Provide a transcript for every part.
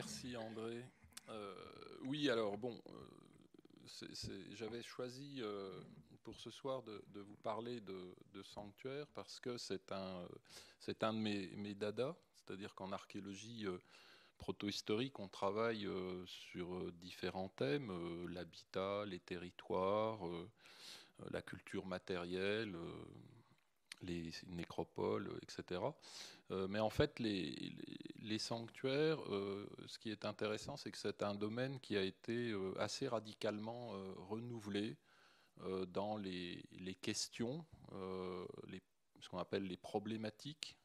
merci André. oui, alors bon, j'avais choisi pour ce soir de, vous parler de, sanctuaire parce que c'est un, un de mes, mes dadas, c'est-à-dire qu'en archéologie proto-historique, on travaille sur différents thèmes, l'habitat, les territoires, la culture matérielle, les nécropoles, etc. mais en fait, les, sanctuaires, ce qui est intéressant, c'est que c'est un domaine qui a été assez radicalement renouvelé dans les, questions, ce qu'on appelle les problématiques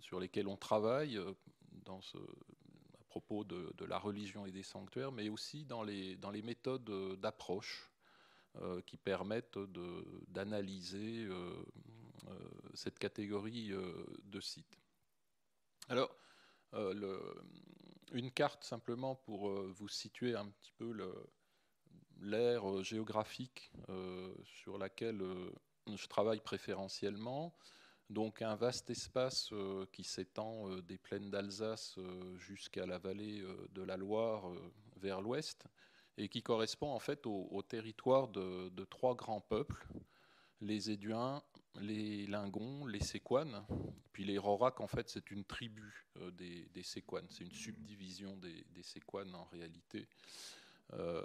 sur lesquelles on travaille à propos de, la religion et des sanctuaires, mais aussi dans les, méthodes d'approche euh, qui permettent d'analyser euh, euh, cette catégorie de sites. Alors, une carte simplement pour vous situer un petit peu l'ère géographique sur laquelle je travaille préférentiellement. Donc un vaste espace qui s'étend des plaines d'Alsace jusqu'à la vallée de la Loire vers l'ouest, et qui correspond en fait au, territoire de, trois grands peuples, les Éduins, les Lingons, les Séquanes. Puis les Roracs, en fait, c'est une tribu euh, des, des Séquanes, c'est une subdivision des, des Séquanes en réalité. Euh,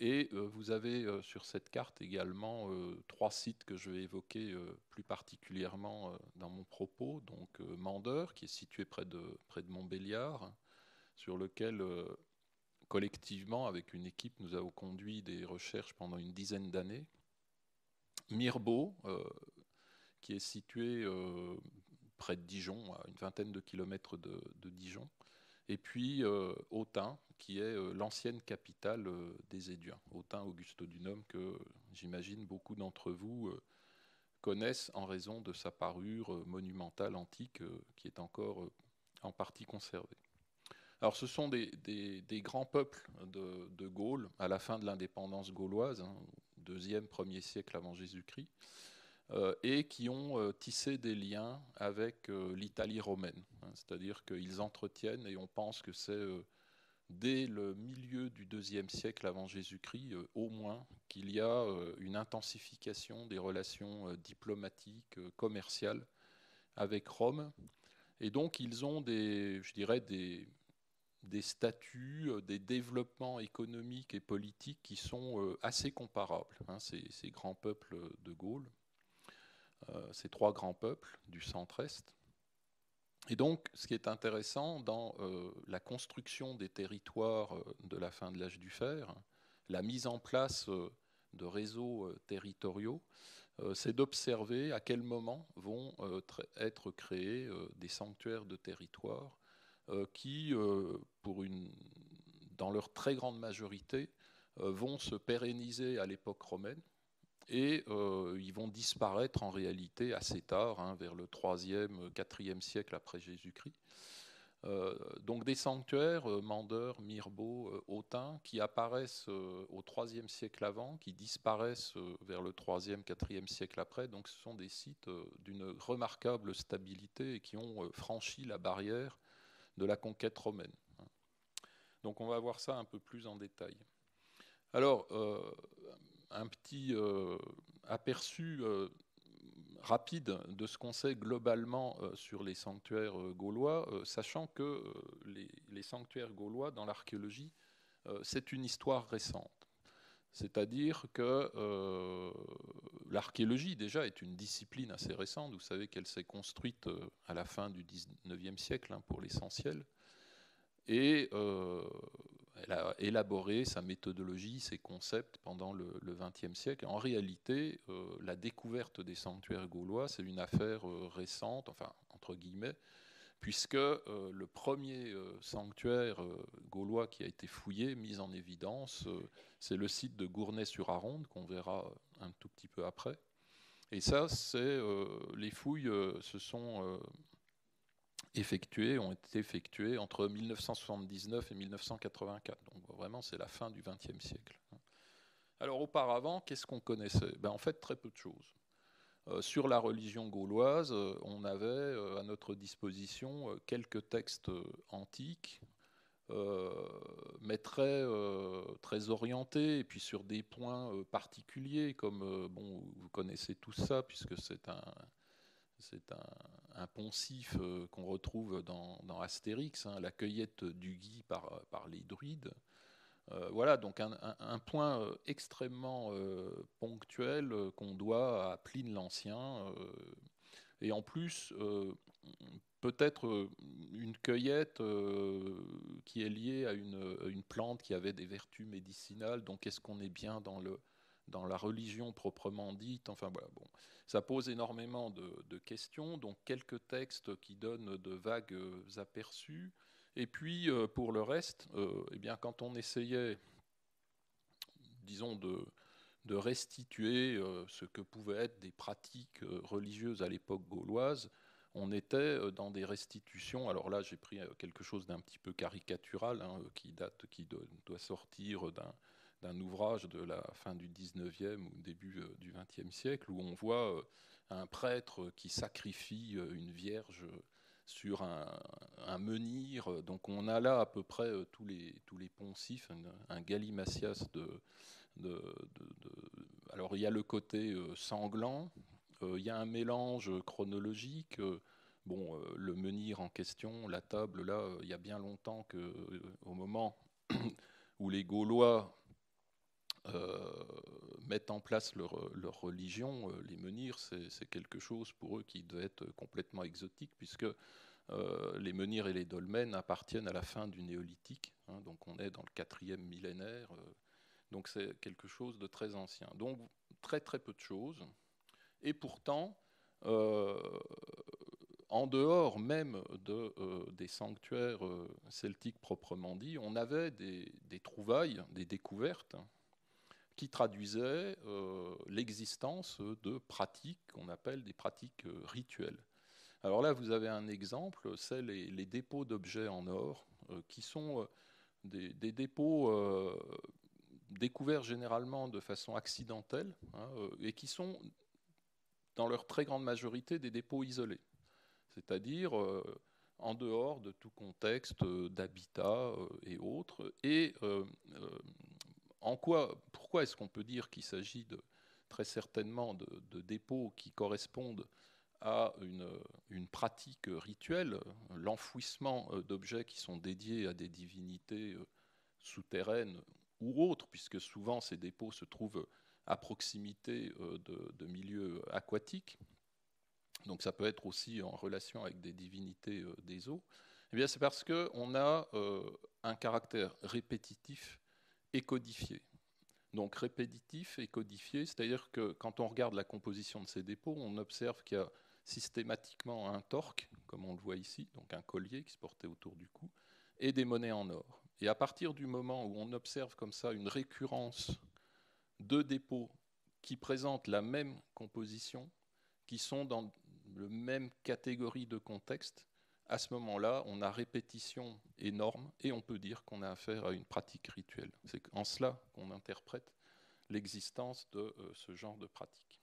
et euh, vous avez sur cette carte également trois sites que je vais évoquer plus particulièrement dans mon propos. Donc Mandeur, qui est situé près de, près de Montbéliard, sur lequel collectivement, avec une équipe, nous avons conduit des recherches pendant une dizaine d'années. Mirbeau, euh, qui est situé euh, près de Dijon, à une vingtaine de kilomètres de, Dijon. Et puis euh, Autun, qui est l'ancienne capitale des Éduins. Autun, Auguste Dunhomme, que j'imagine beaucoup d'entre vous connaissent en raison de sa parure monumentale antique, qui est encore en partie conservée. Alors, ce sont des, grands peuples de, Gaule à la fin de l'indépendance gauloise, hein, deuxième, premier siècle avant Jésus-Christ, euh, et qui ont euh, tissé des liens avec euh, l'Italie romaine. Hein. C'est-à-dire qu'ils entretiennent, et on pense que c'est dès le milieu du deuxième siècle avant Jésus-Christ, au moins, qu'il y a une intensification des relations diplomatiques, commerciales avec Rome. Et donc, ils ont des, je dirais, des, des statuts, euh, des développements économiques et politiques qui sont euh, assez comparables, hein, ces, grands peuples de Gaule, euh, ces trois grands peuples du centre-est. Et donc, ce qui est intéressant dans la construction des territoires de la fin de l'âge du fer, la mise en place de réseaux territoriaux, c'est d'observer à quel moment vont être créés des sanctuaires de territoire euh, qui, euh, pour une, dans leur très grande majorité, euh, vont se pérenniser à l'époque romaine et ils vont disparaître en réalité assez tard, hein, vers le 3e, 4e siècle après Jésus-Christ. donc des sanctuaires, Mandeur, Mirbeau, Autun, qui apparaissent au 3e siècle avant, qui disparaissent vers le 3e, 4e siècle après. Donc ce sont des sites d'une remarquable stabilité et qui ont franchi la barrière de la conquête romaine. Donc on va voir ça un peu plus en détail. Alors, euh, un petit euh, aperçu euh, rapide de ce qu'on sait globalement sur les sanctuaires gaulois, sachant que les, les, sanctuaires gaulois dans l'archéologie, c'est une histoire récente. C'est-à-dire que l'archéologie, déjà, est une discipline assez récente. Vous savez qu'elle s'est construite euh, à la fin du 19e siècle, hein, pour l'essentiel. Et euh, elle a élaboré sa méthodologie, ses concepts pendant le XXe siècle. En réalité, euh, la découverte des sanctuaires gaulois, c'est une affaire récente, enfin, entre guillemets, puisque le premier sanctuaire gaulois qui a été fouillé, mis en évidence, c'est le site de Gournay-sur-Aronde, qu'on verra un tout petit peu après. Et ça, c'est euh, les fouilles euh, se sont euh, effectuées, ont été effectuées entre 1979 et 1984. Donc vraiment, c'est la fin du XXe siècle. Alors auparavant, qu'est-ce qu'on connaissait? Ben, En fait, très peu de choses. Sur la religion gauloise, on avait à notre disposition quelques textes antiques, mais très, orientés, et puis sur des points particuliers, comme, vous connaissez tout ça, puisque c'est un, poncif euh, qu'on retrouve dans, Astérix, hein, la cueillette du gui par les druides. Euh, voilà, donc un, point euh, extrêmement ponctuel qu'on doit à Pline l'Ancien. et en plus, peut-être une cueillette qui est liée à une, plante qui avait des vertus médicinales. Donc, est-ce qu'on est bien dans le, dans la religion proprement dite? Enfin voilà, bon, ça pose énormément de, questions. Donc quelques textes qui donnent de vagues aperçus. Et puis euh, pour le reste, euh, eh quand on essayait, disons de, restituer euh, ce que pouvaient être des pratiques religieuses à l'époque gauloise, on était dans des restitutions. Alors là, j'ai pris quelque chose d'un petit peu caricatural, hein, qui date, qui doit sortir d'un ouvrage de la fin du 19e ou début du 20e siècle, où on voit un prêtre qui sacrifie une vierge sur un, menhir. Donc on a là à peu près tous les, tous les poncifs, un, galimacias de, Alors il y a le côté sanglant, il y a un mélange chronologique. Bon, le menhir en question, la table, là, il y a bien longtemps que, au moment où les Gaulois euh, mettent en place leur, religion, euh, les menhirs, c'est quelque chose pour eux qui doit être complètement exotique, puisque euh, les menhirs et les dolmens appartiennent à la fin du néolithique, hein, donc on est dans le quatrième millénaire, donc c'est quelque chose de très ancien. Donc très très peu de choses, et pourtant, en dehors même de, des sanctuaires celtiques proprement dit, on avait des, des trouvailles, des découvertes, qui traduisait euh, l'existence de pratiques qu'on appelle des pratiques euh, rituelles. Alors là, vous avez un exemple, c'est les, dépôts d'objets en or, euh, qui sont des, dépôts découverts généralement de façon accidentelle, hein, et qui sont, dans leur très grande majorité, des dépôts isolés, c'est-à-dire en dehors de tout contexte d'habitat et autres, et en quoi, pourquoi est-ce qu'on peut dire qu'il s'agit de, très certainement de, dépôts qui correspondent à une, pratique rituelle, l'enfouissement euh, d'objets qui sont dédiés à des divinités euh, souterraines ou autres, puisque souvent ces dépôts se trouvent à proximité euh, de, milieux aquatiques. Donc ça peut être aussi en relation avec des divinités des eaux. Eh bien, c'est parce qu'on a un caractère répétitif et codifié. Donc répétitif et codifié, c'est-à-dire que quand on regarde la composition de ces dépôts, on observe qu'il y a systématiquement un torque, comme on le voit ici, donc un collier qui se portait autour du cou, et des monnaies en or. Et à partir du moment où on observe comme ça une récurrence de dépôts qui présentent la même composition, qui sont dans la même catégorie de contexte, à ce moment-là, on a répétition énorme et on peut dire qu'on a affaire à une pratique rituelle. C'est en cela qu'on interprète l'existence de euh, ce genre de pratique.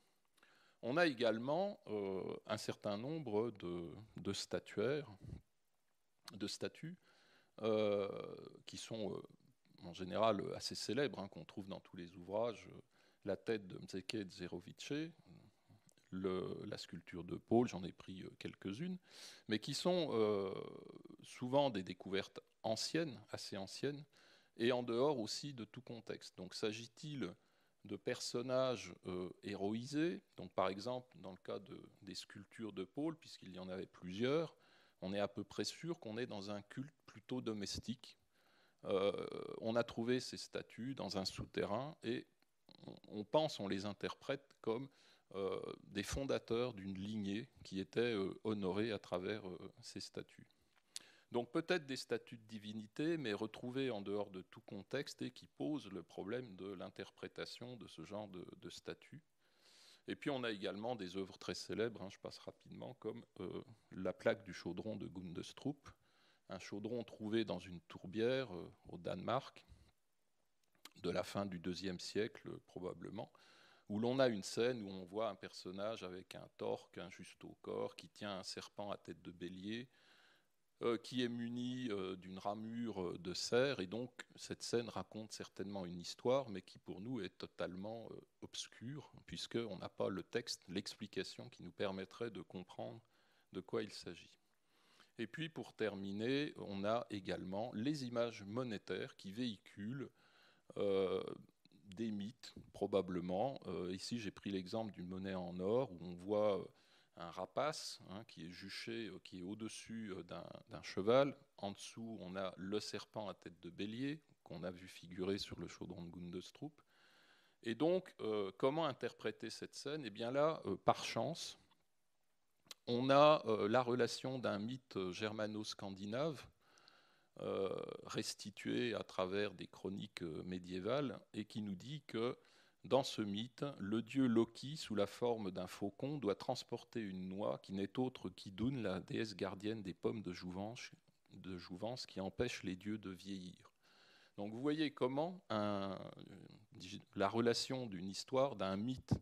On a également euh, un certain nombre de, statuaires, de statues, euh, qui sont en général assez célèbres, hein, qu'on trouve dans tous les ouvrages. La tête de Mzeke Zerovice, la sculpture de Paul, j'en ai pris euh, quelques-unes, mais qui sont euh, souvent des découvertes anciennes, assez anciennes, et en dehors aussi de tout contexte. Donc s'agit-il de personnages euh, héroïsés? Donc par exemple, dans le cas des sculptures de Paul, puisqu'il y en avait plusieurs, on est à peu près sûr qu'on est dans un culte plutôt domestique. on a trouvé ces statues dans un souterrain et on pense, on les interprète comme euh, des fondateurs d'une lignée qui était euh, honorée à travers euh, ces statuts. Donc peut-être des statuts de divinité, mais retrouvés en dehors de tout contexte et qui posent le problème de l'interprétation de ce genre de, de statuts. Et puis on a également des œuvres très célèbres, hein, je passe rapidement, comme la plaque du chaudron de Gundestrup, un chaudron trouvé dans une tourbière au Danemark, de la fin du IIe siècle probablement, où l'on a une scène où on voit un personnage avec un torque, un juste au corps, qui tient un serpent à tête de bélier, euh, qui est muni euh, d'une ramure euh, de cerf. Et donc, cette scène raconte certainement une histoire, mais qui pour nous est totalement obscure, puisqu'on n'a pas le texte, l'explication qui nous permettrait de comprendre de quoi il s'agit. Et puis, pour terminer, on a également les images monétaires qui véhiculent des mythes, probablement. ici, j'ai pris l'exemple d'une monnaie en or où on voit un rapace hein, qui est juché, euh, qui est au-dessus euh, d'un cheval. En dessous, on a le serpent à tête de bélier, qu'on a vu figurer sur le chaudron de Gundestrup. Et donc, euh, comment interpréter cette scène? Eh bien là, par chance, on a la relation d'un mythe germano-scandinave restitué à travers des chroniques médiévales et qui nous dit que dans ce mythe, le dieu Loki, sous la forme d'un faucon, doit transporter une noix qui n'est autre qu'Idun, la déesse gardienne des pommes de jouvence, de jouvence qui empêche les dieux de vieillir. Donc vous voyez comment la relation d'une histoire, d'un mythe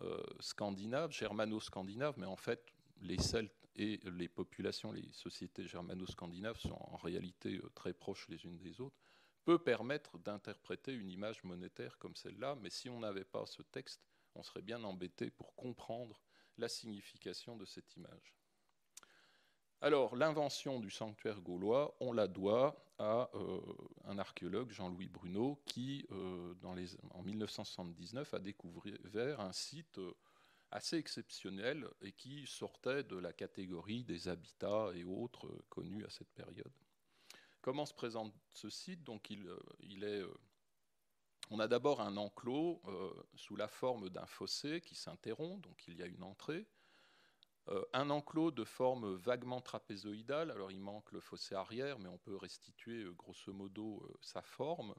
euh, scandinave, germano-scandinave, mais en fait les Celtes et les populations, les sociétés germano-scandinaves sont en réalité euh, très proches les unes des autres, peut permettre d'interpréter une image monétaire comme celle-là, mais si on n'avait pas ce texte, on serait bien embêté pour comprendre la signification de cette image. Alors, l'invention du sanctuaire gaulois, on la doit à euh, un archéologue, Jean-Louis Bruno, qui, euh, en 1979, a découvert un site assez exceptionnel et qui sortait de la catégorie des habitats et autres connus à cette période. Comment se présente ce site? Euh, euh, on a d'abord un enclos euh, sous la forme d'un fossé qui s'interrompt, donc il y a une entrée. un enclos de forme vaguement trapézoïdale, alors il manque le fossé arrière, mais on peut restituer grosso modo sa forme.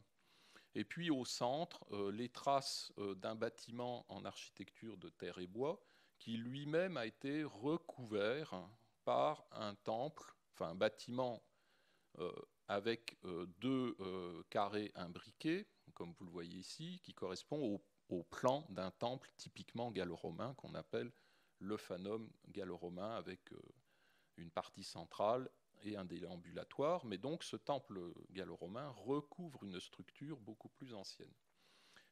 Et puis au centre, les traces d'un bâtiment en architecture de terre et bois qui lui-même a été recouvert par un temple, enfin un bâtiment avec euh, deux euh, carrés imbriqués, comme vous le voyez ici, qui correspond au, plan d'un temple typiquement gallo-romain qu'on appelle le phanum gallo-romain avec euh, une partie centrale et un déambulatoire. Mais donc ce temple gallo-romain recouvre une structure beaucoup plus ancienne.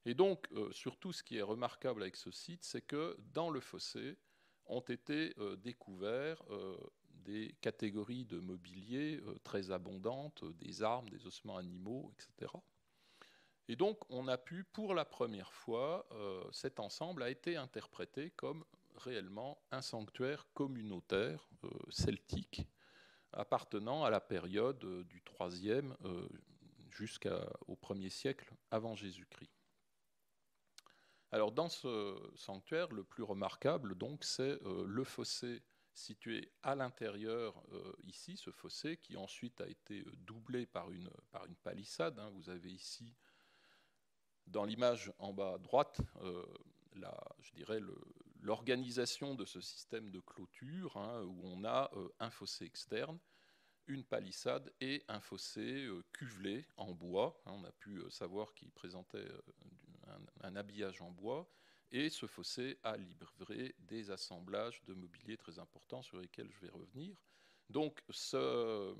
Et donc, surtout, ce qui est remarquable avec ce site, c'est que dans le fossé ont été découverts des catégories de mobilier euh, très abondantes, euh, des armes, des ossements animaux, etc. Et donc on a pu, pour la première fois, euh, cet ensemble a été interprété comme réellement un sanctuaire communautaire celtique appartenant à la période du 3e jusqu'au 1er siècle avant Jésus-Christ. Alors dans ce sanctuaire, le plus remarquable, donc, c'est le fossé situé à l'intérieur, euh, ici, ce fossé, qui ensuite a été euh, doublé par une, palissade. Hein. Vous avez ici, dans l'image en bas à droite, euh, je dirais l'organisation de ce système de clôture, hein, où on a un fossé externe, une palissade et un fossé cuvelé en bois. Hein. on a pu savoir qu'il présentait un habillage en bois et ce fossé a livré des assemblages de mobilier très importants sur lesquels je vais revenir. Donc, euh,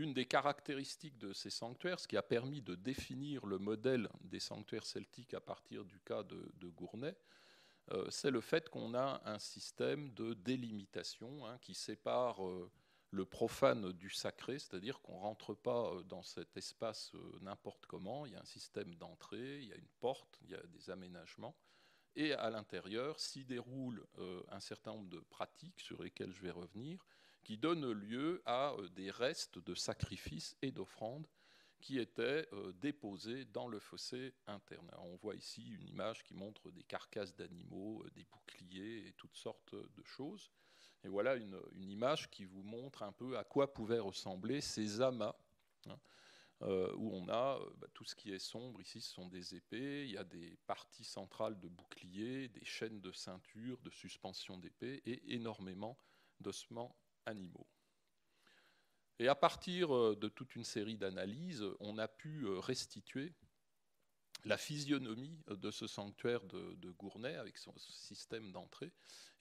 une des caractéristiques de ces sanctuaires, ce qui a permis de définir le modèle des sanctuaires celtiques à partir du cas de, Gournay, euh, c'est le fait qu'on a un système de délimitation hein, qui sépare euh, le profane du sacré, c'est-à-dire qu'on ne rentre pas euh, dans cet espace n'importe comment, il y a un système d'entrée, il y a une porte, il y a des aménagements, et à l'intérieur s'y déroule un certain nombre de pratiques sur lesquelles je vais revenir, qui donnent lieu à des restes de sacrifices et d'offrandes qui étaient déposés dans le fossé interne. on voit ici une image qui montre des carcasses d'animaux, des boucliers et toutes sortes de choses. Et voilà une, image qui vous montre un peu à quoi pouvaient ressembler ces amas, hein, euh, où on a euh, bah, tout ce qui est sombre. Ici, ce sont des épées, il y a des parties centrales de boucliers, des chaînes de ceinture, de suspension d'épées et énormément d'ossements animaux. Et à partir euh, de toute une série d'analyses, on a pu restituer la physionomie de ce sanctuaire de, Gournay avec son système d'entrée.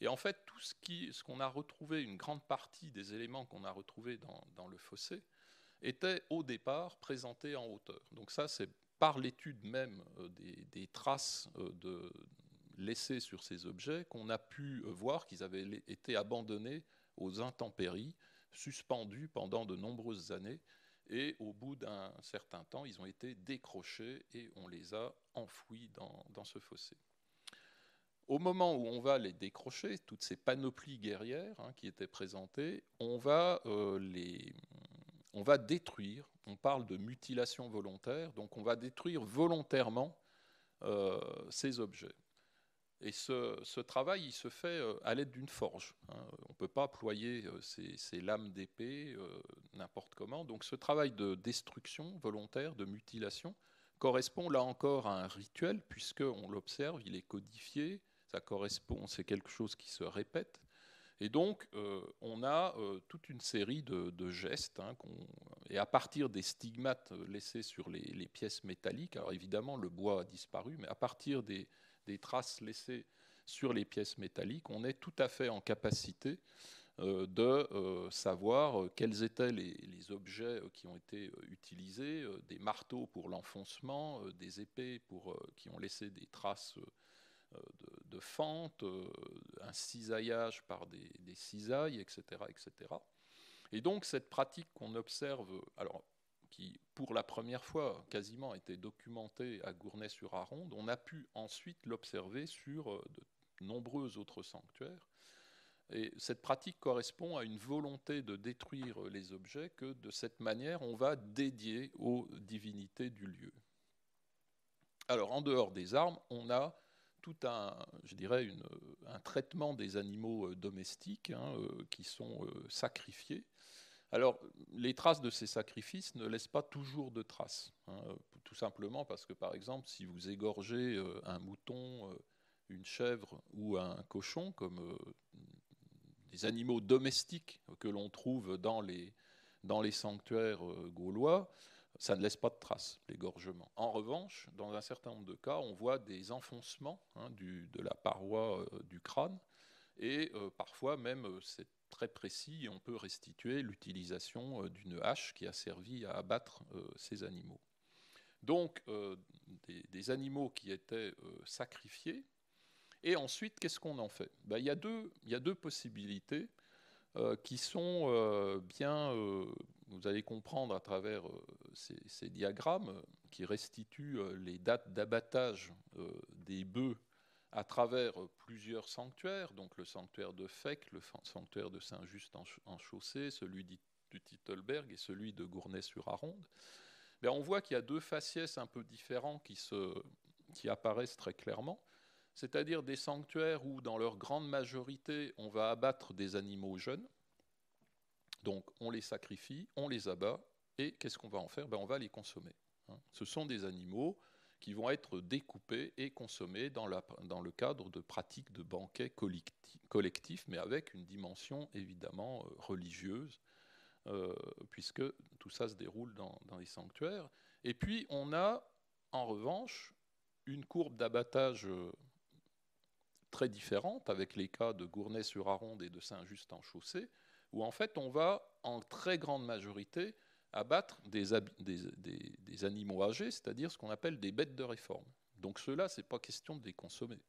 Et en fait, tout ce qu'on a retrouvé, une grande partie des éléments qu'on a retrouvés dans, le fossé, étaient au départ présentés en hauteur. Donc ça, c'est par l'étude même euh, des, traces euh, laissées sur ces objets qu'on a pu voir qu'ils avaient été abandonnés aux intempéries, suspendus pendant de nombreuses années et au bout d'un certain temps, ils ont été décrochés et on les a enfouis dans, ce fossé. Au moment où on va les décrocher, toutes ces panoplies guerrières hein, qui étaient présentées, on va, euh, les, détruire, on parle de mutilation volontaire, donc on va détruire volontairement euh, ces objets. Et ce, travail, il se fait euh, à l'aide d'une forge. Hein. On ne peut pas ployer euh, ces, lames d'épée euh, n'importe comment. Donc ce travail de destruction volontaire, de mutilation, correspond là encore à un rituel, puisqu'on l'observe, il est codifié, ça correspond, c'est quelque chose qui se répète. Et donc, on a toute une série de, gestes, hein, et à partir des stigmates laissés sur les, les, pièces métalliques, alors évidemment, le bois a disparu, mais à partir des, des traces laissées sur les pièces métalliques, on est tout à fait en capacité euh, de euh, savoir euh, quels étaient les, objets qui ont été utilisés, des marteaux pour l'enfoncement, des épées pour, qui ont laissé des traces de, fente, un cisaillage par des, des, cisailles, etc., etc. Et donc cette pratique qu'on observe, alors qui, pour la première fois, quasiment été documenté à Gournay-sur-Aronde, on a pu ensuite l'observer sur euh, de nombreux autres sanctuaires. Et cette pratique correspond à une volonté de détruire les objets que de cette manière on va dédier aux divinités du lieu. Alors en dehors des armes, on a tout un, je dirais, un traitement des animaux euh, domestiques hein, euh, qui sont sacrifiés alors, les traces de ces sacrifices ne laissent pas toujours de traces, hein, tout simplement parce que, par exemple, si vous égorgez euh, un mouton, euh, une chèvre ou un cochon, comme euh, des animaux domestiques que l'on trouve dans les, sanctuaires gaulois, ça ne laisse pas de traces, l'égorgement. En revanche, dans un certain nombre de cas, on voit des enfoncements hein, de la paroi du crâne, et parfois même cette très précis on peut restituer l'utilisation euh, d'une hache qui a servi à abattre euh, ces animaux. Donc, euh, des, animaux qui étaient sacrifiés. Et ensuite, qu'est-ce qu'on en fait? Ben, il, y a deux, il y a deux possibilités qui sont bien, vous allez comprendre à travers ces, diagrammes, qui restituent les dates d'abattage des bœufs à travers euh, plusieurs sanctuaires, donc le sanctuaire de Fecq, le sanctuaire de Saint-Just en Chaussée, celui du Tittelberg et celui de Gournay-sur-Aronde, on voit qu'il y a deux faciès un peu différents qui, qui apparaissent très clairement, c'est-à-dire des sanctuaires où, dans leur grande majorité, on va abattre des animaux jeunes, donc on les sacrifie, on les abat, et qu'est-ce qu'on va en faire? Ben, On va les consommer. Hein. Ce sont des animaux qui vont être découpés et consommés dans, le cadre de pratiques de banquets collectifs, mais avec une dimension évidemment euh, religieuse, euh, puisque tout ça se déroule dans, les sanctuaires. Et puis on a en revanche une courbe d'abattage euh, très différente avec les cas de Gournay-sur-Aronde et de Saint-Just-en-Chaussée, où en fait on va en très grande majorité abattre des, animaux âgés, c'est-à-dire ce qu'on appelle des bêtes de réforme. Donc ceux-là, ce n'est pas question de les consommer.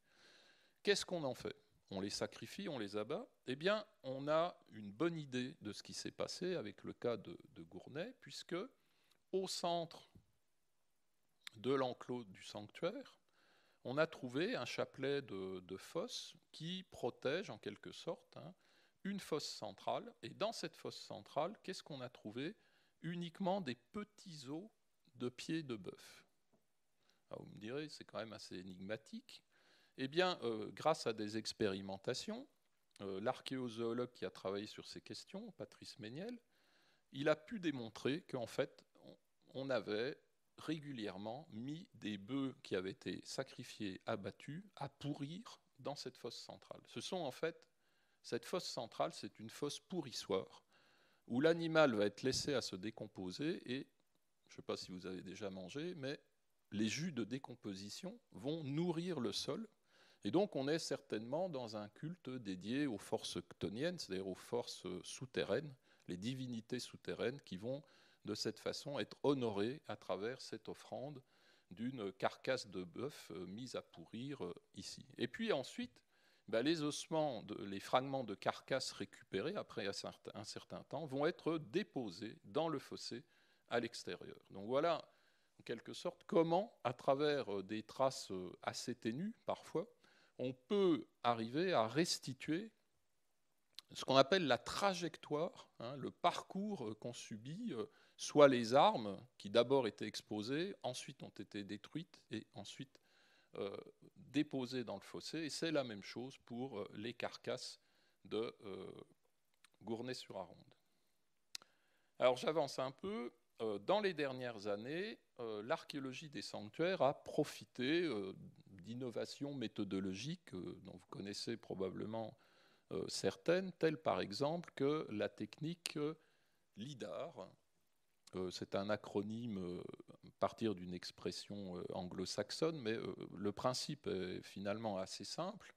Qu'est-ce qu'on en fait? On les sacrifie, on les abat? Eh bien, on a une bonne idée de ce qui s'est passé avec le cas de, Gournay, puisque au centre de l'enclos du sanctuaire, on a trouvé un chapelet de, de fosses qui protège en quelque sorte hein, une fosse centrale. Et dans cette fosse centrale, qu'est-ce qu'on a trouvé? Uniquement des petits os de pieds de bœuf. vous me direz, c'est quand même assez énigmatique. Eh bien, euh, grâce à des expérimentations, euh, l'archéozoologue qui a travaillé sur ces questions, Patrice Méniel, il a pu démontrer qu'en fait, on avait régulièrement mis des bœufs qui avaient été sacrifiés, abattus, à pourrir dans cette fosse centrale. Ce sont en fait, cette fosse centrale, c'est une fosse pourrissoire où l'animal va être laissé à se décomposer et, je ne sais pas si vous avez déjà mangé, mais les jus de décomposition vont nourrir le sol. Et donc on est certainement dans un culte dédié aux forces ctoniennes, c'est-à-dire aux forces souterraines, les divinités souterraines qui vont de cette façon être honorées à travers cette offrande d'une carcasse de bœuf euh, mise à pourrir euh, ici. Et puis ensuite, bah, les ossements, les fragments de carcasse récupérés après un certain, temps vont être déposés dans le fossé à l'extérieur. Donc voilà, en quelque sorte, comment, à travers euh, des traces assez ténues parfois, on peut arriver à restituer ce qu'on appelle la trajectoire, hein, le parcours qu'on subit soit les armes qui d'abord étaient exposées, ensuite ont été détruites et ensuite euh, déposées dans le fossé. Et c'est la même chose pour euh, les carcasses de euh, Gournay-sur-Aronde. Alors j'avance un peu. Dans les dernières années, l'archéologie des sanctuaires a profité d'innovations méthodologiques dont vous connaissez probablement certaines, telles par exemple que la technique LIDAR, c'est un acronyme partir d'une expression euh, anglo-saxonne, mais le principe est finalement assez simple.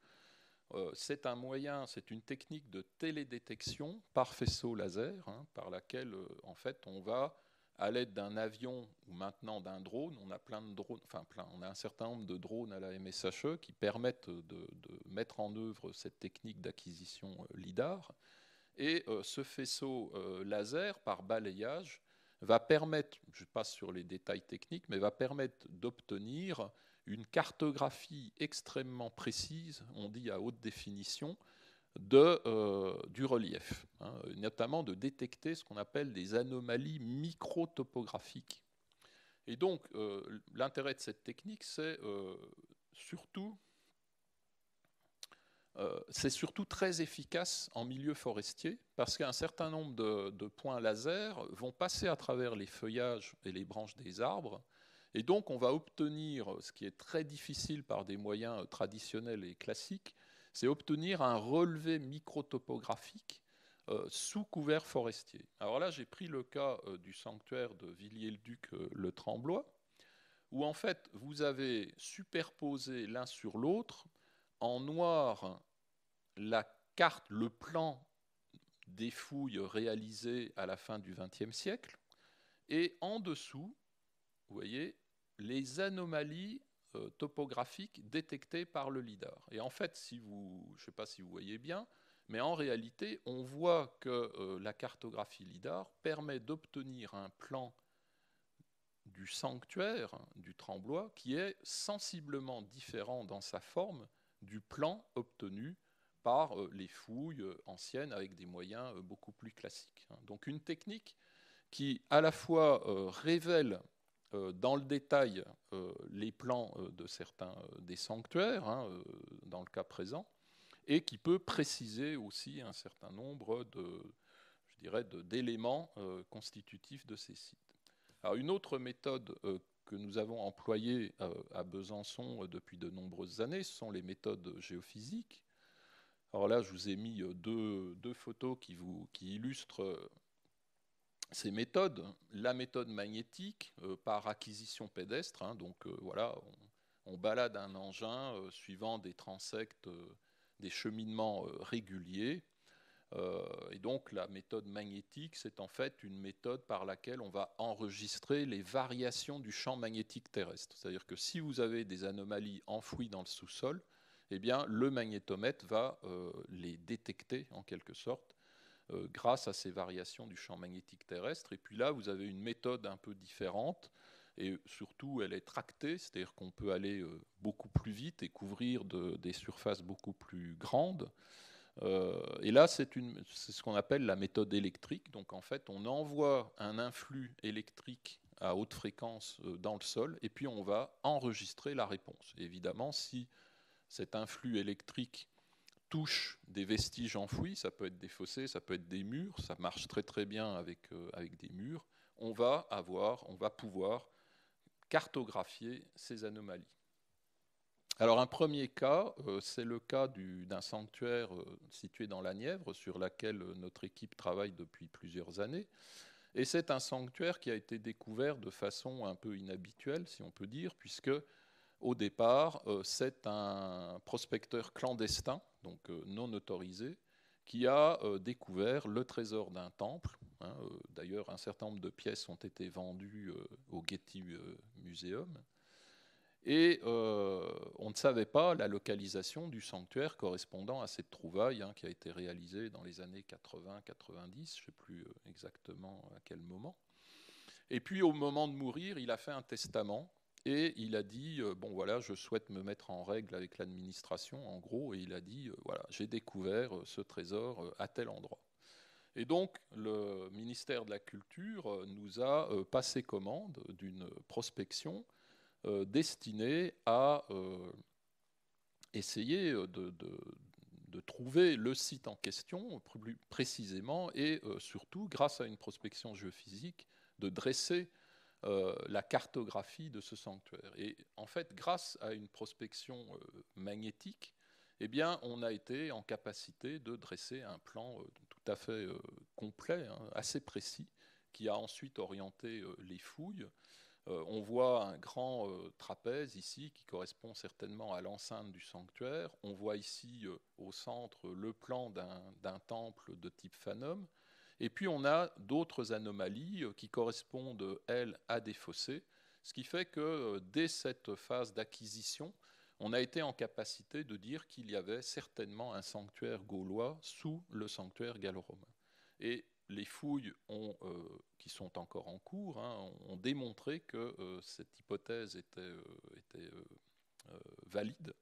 C'est un moyen, c'est une technique de télédétection par faisceau laser, hein, par laquelle en fait on va à l'aide d'un avion ou maintenant d'un drone, on a plein de drones, enfin plein, on a un certain nombre de drones à la MSHE qui permettent de mettre en œuvre cette technique d'acquisition LIDAR. Et ce faisceau laser, par balayage, va permettre, je passe sur les détails techniques, mais va permettre d'obtenir une cartographie extrêmement précise, on dit à haute définition, de, euh, du relief, hein, notamment de détecter ce qu'on appelle des anomalies microtopographiques. Et donc, euh, l'intérêt de cette technique, c'est euh, surtout euh, c'est surtout très efficace en milieu forestier parce qu'un certain nombre de, points laser vont passer à travers les feuillages et les branches des arbres. Et donc, on va obtenir, ce qui est très difficile par des moyens traditionnels et classiques, c'est obtenir un relevé microtopographique euh, sous couvert forestier. Alors là, j'ai pris le cas euh, du sanctuaire de Villiers-le-Duc-le Tremblois, où en fait, vous avez superposé l'un sur l'autre en noir la carte, le plan des fouilles réalisées à la fin du XXe siècle, et en dessous, vous voyez, les anomalies euh, topographiques détectées par le LIDAR. Et en fait, si vous, je ne sais pas si vous voyez bien, mais en réalité, on voit que euh, la cartographie LIDAR permet d'obtenir un plan du sanctuaire du Tremblois qui est sensiblement différent dans sa forme du plan obtenu par euh, les fouilles euh, anciennes avec des moyens euh, beaucoup plus classiques. Hein. Donc une technique qui à la fois révèle dans le détail les plans de certains des sanctuaires, hein, dans le cas présent, et qui peut préciser aussi un certain nombre d'éléments constitutifs de ces sites. Une autre méthode que nous avons employées à Besançon depuis de nombreuses années, ce sont les méthodes géophysiques. Alors là, je vous ai mis euh, deux, photos qui, vous, qui illustrent euh, ces méthodes. La méthode magnétique euh, par acquisition pédestre. Hein, donc voilà, on, balade un engin suivant des transects, des cheminements réguliers. Et donc la méthode magnétique, c'est en fait une méthode par laquelle on va enregistrer les variations du champ magnétique terrestre. C'est-à-dire que si vous avez des anomalies enfouies dans le sous-sol, eh bien, le magnétomètre va euh, les détecter en quelque sorte euh, grâce à ces variations du champ magnétique terrestre. Et puis là, vous avez une méthode un peu différente et surtout, elle est tractée, c'est-à-dire qu'on peut aller euh, beaucoup plus vite et couvrir des surfaces beaucoup plus grandes. Et là, c'est ce qu'on appelle la méthode électrique. Donc, en fait, on envoie un influx électrique à haute fréquence dans le sol, et puis on va enregistrer la réponse. évidemment, si cet influx électrique touche des vestiges enfouis, ça peut être des fossés, ça peut être des murs, ça marche très très bien avec, euh, avec des murs, on va avoir, on va pouvoir cartographier ces anomalies. Alors un premier cas, euh, c'est le cas d'un sanctuaire euh, situé dans la Nièvre, sur laquelle notre équipe travaille depuis plusieurs années, Et c'est un sanctuaire qui a été découvert de façon un peu inhabituelle, si on peut dire, puisque au départ, euh, c'est un prospecteur clandestin, donc euh, non autorisé, qui a euh, découvert le trésor d'un temple. Hein, d'ailleurs, un certain nombre de pièces ont été vendues au Getty Museum. Et on ne savait pas la localisation du sanctuaire correspondant à cette trouvaille hein, qui a été réalisée dans les années 80-90, je ne sais plus exactement à quel moment. Et puis au moment de mourir, il a fait un testament et il a dit, euh, bon voilà, je souhaite me mettre en règle avec l'administration, en gros, et il a dit, euh, voilà, j'ai découvert euh, ce trésor à tel endroit. Et donc, le ministère de la Culture nous a passé commande d'une prospection destinée à essayer de, trouver le site en question, précisément, et surtout, grâce à une prospection géophysique, de dresser euh, la cartographie de ce sanctuaire. Et en fait, grâce à une prospection euh, magnétique, eh bien, on a été en capacité de dresser un plan euh, tout à fait complet, hein, assez précis, qui a ensuite orienté les fouilles. On voit un grand trapèze ici qui correspond certainement à l'enceinte du sanctuaire. On voit ici au centre le plan d'un temple de type Phanum. Et puis on a d'autres anomalies euh, qui correspondent, elles, à des fossés, ce qui fait que euh, dès cette phase d'acquisition, on a été en capacité de dire qu'il y avait certainement un sanctuaire gaulois sous le sanctuaire gallo-romain. Et les fouilles euh, qui sont encore en cours hein, ont démontré que cette hypothèse était, était valide,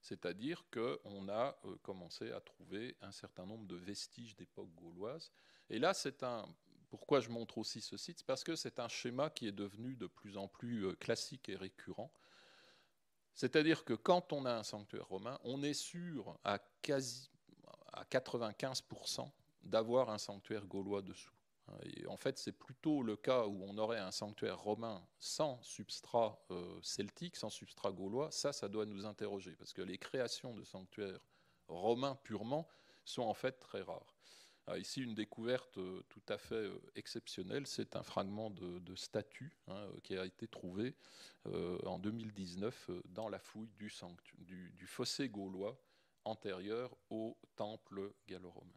c'est-à-dire qu'on a commencé à trouver un certain nombre de vestiges d'époque gauloise et là, c'est un. Pourquoi je montre aussi ce site Parce que c'est un schéma qui est devenu de plus en plus euh, classique et récurrent. C'est-à-dire que quand on a un sanctuaire romain, on est sûr à, quasi, à 95% d'avoir un sanctuaire gaulois dessous. En fait, c'est plutôt le cas où on aurait un sanctuaire romain sans substrat euh, celtique, sans substrat gaulois. Ça, ça doit nous interroger, parce que les créations de sanctuaires romains purement sont en fait très rares. Ah, ici, une découverte euh, tout à fait euh, exceptionnelle, c'est un fragment de, statue hein, qui a été trouvé en 2019 dans la fouille du, fossé gaulois antérieur au temple gallo-romain.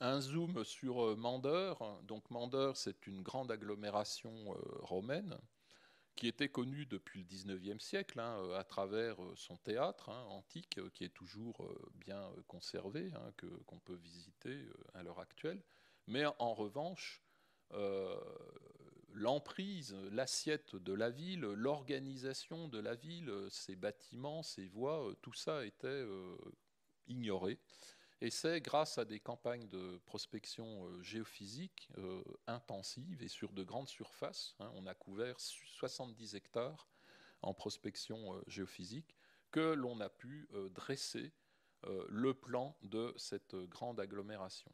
Un zoom sur Mandeur. Donc Mandeur, c'est une grande agglomération romaine qui était connu depuis le XIXe siècle hein, euh, à travers euh, son théâtre hein, antique, euh, qui est toujours bien conservé, hein, qu'on peut visiter à l'heure actuelle. Mais en revanche, l'emprise, l'assiette de la ville, l'organisation de la ville, ses bâtiments, ses voies, tout ça était ignoré. Et c'est grâce à des campagnes de prospection euh, géophysique euh, intensives et sur de grandes surfaces, hein, on a couvert 70 hectares en prospection euh, géophysique, que l'on a pu dresser le plan de cette grande agglomération.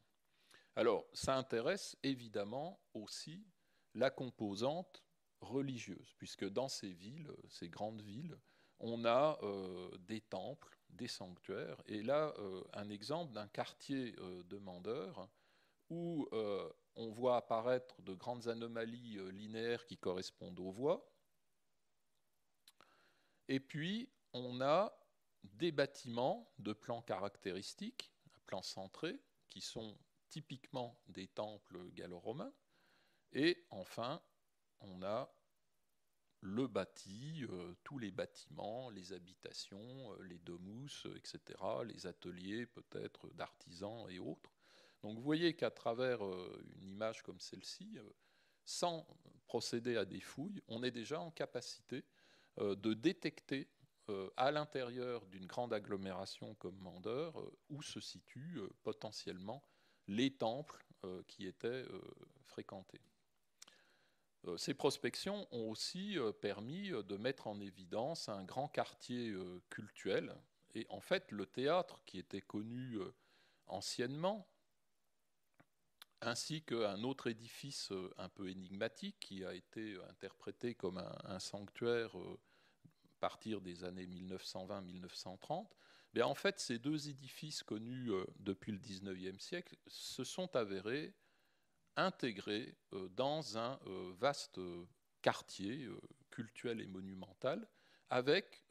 Alors, ça intéresse évidemment aussi la composante religieuse, puisque dans ces villes, ces grandes villes, on a des temples, des sanctuaires. Et là, euh, un exemple d'un quartier euh, de Mandeur où euh, on voit apparaître de grandes anomalies linéaires qui correspondent aux voies. Et puis, on a des bâtiments de plans caractéristiques, un plan centré, qui sont typiquement des temples gallo-romains. Et enfin, on a le bâti, euh, tous les bâtiments, les habitations, euh, les domus, etc., les ateliers peut-être d'artisans et autres. Donc vous voyez qu'à travers euh, une image comme celle-ci, sans procéder à des fouilles, on est déjà en capacité de détecter à l'intérieur d'une grande agglomération comme Mandeur où se situent potentiellement les temples qui étaient fréquentés. Euh, ces prospections ont aussi euh, permis euh, de mettre en évidence un grand quartier cultuel. Et en fait, le théâtre, qui était connu anciennement, ainsi qu'un autre édifice un peu énigmatique qui a été interprété comme un, sanctuaire à partir des années 1920-1930, mais en fait, ces deux édifices connus depuis le XIXe siècle se sont avérés intégré dans un vaste quartier cultuel et monumental, avec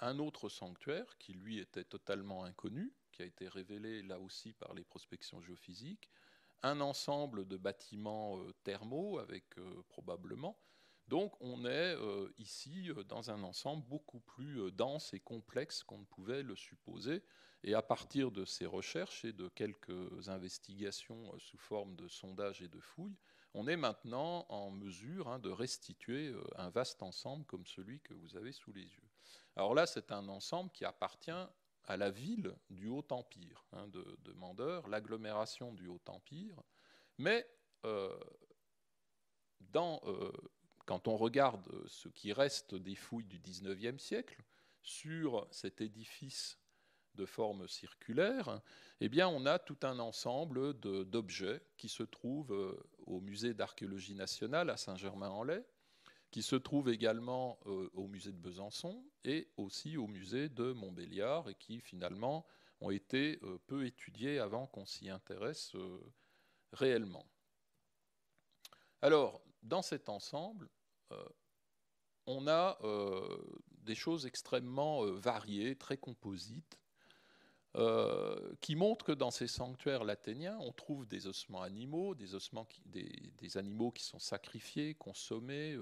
un autre sanctuaire qui lui était totalement inconnu, qui a été révélé là aussi par les prospections géophysiques, un ensemble de bâtiments thermaux avec probablement donc on est euh, ici euh, dans un ensemble beaucoup plus euh, dense et complexe qu'on ne pouvait le supposer. Et à partir de ces recherches et de quelques investigations sous forme de sondages et de fouilles, on est maintenant en mesure hein, de restituer un vaste ensemble comme celui que vous avez sous les yeux. Alors là, c'est un ensemble qui appartient à la ville du Haut-Empire hein, de, de, Mandeur, l'agglomération du Haut-Empire. Mais dans quand on regarde ce qui reste des fouilles du XIXe siècle sur cet édifice de forme circulaire, eh bien, on a tout un ensemble d'objets qui se trouvent euh, au musée d'archéologie nationale à Saint-Germain-en-Laye, qui se trouvent également euh, au musée de Besançon et aussi au musée de Montbéliard et qui finalement ont été euh, peu étudiés avant qu'on s'y intéresse réellement. Alors, dans cet ensemble, euh, on a euh, des choses extrêmement euh, variées, très composites, qui montrent que dans ces sanctuaires lathéniens, on trouve des ossements animaux, des, ossements des, animaux qui sont sacrifiés, consommés,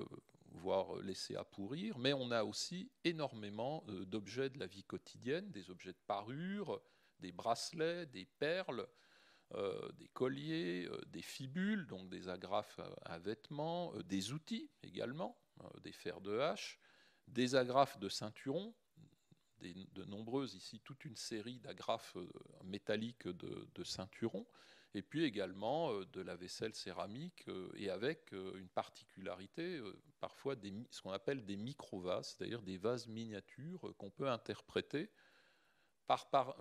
voire laissés à pourrir, mais on a aussi énormément d'objets de la vie quotidienne, des objets de parure, des bracelets, des perles, des colliers, euh, des fibules, donc des agrafes à, vêtements, euh, des outils également, des fers de hache, des agrafes de ceinturons, de nombreuses ici, toute une série d'agrafes métalliques de, ceinturons, et puis également de la vaisselle céramique, et avec une particularité, parfois ce qu'on appelle des micro-vases, c'est-à-dire des vases miniatures qu'on peut interpréter par, par,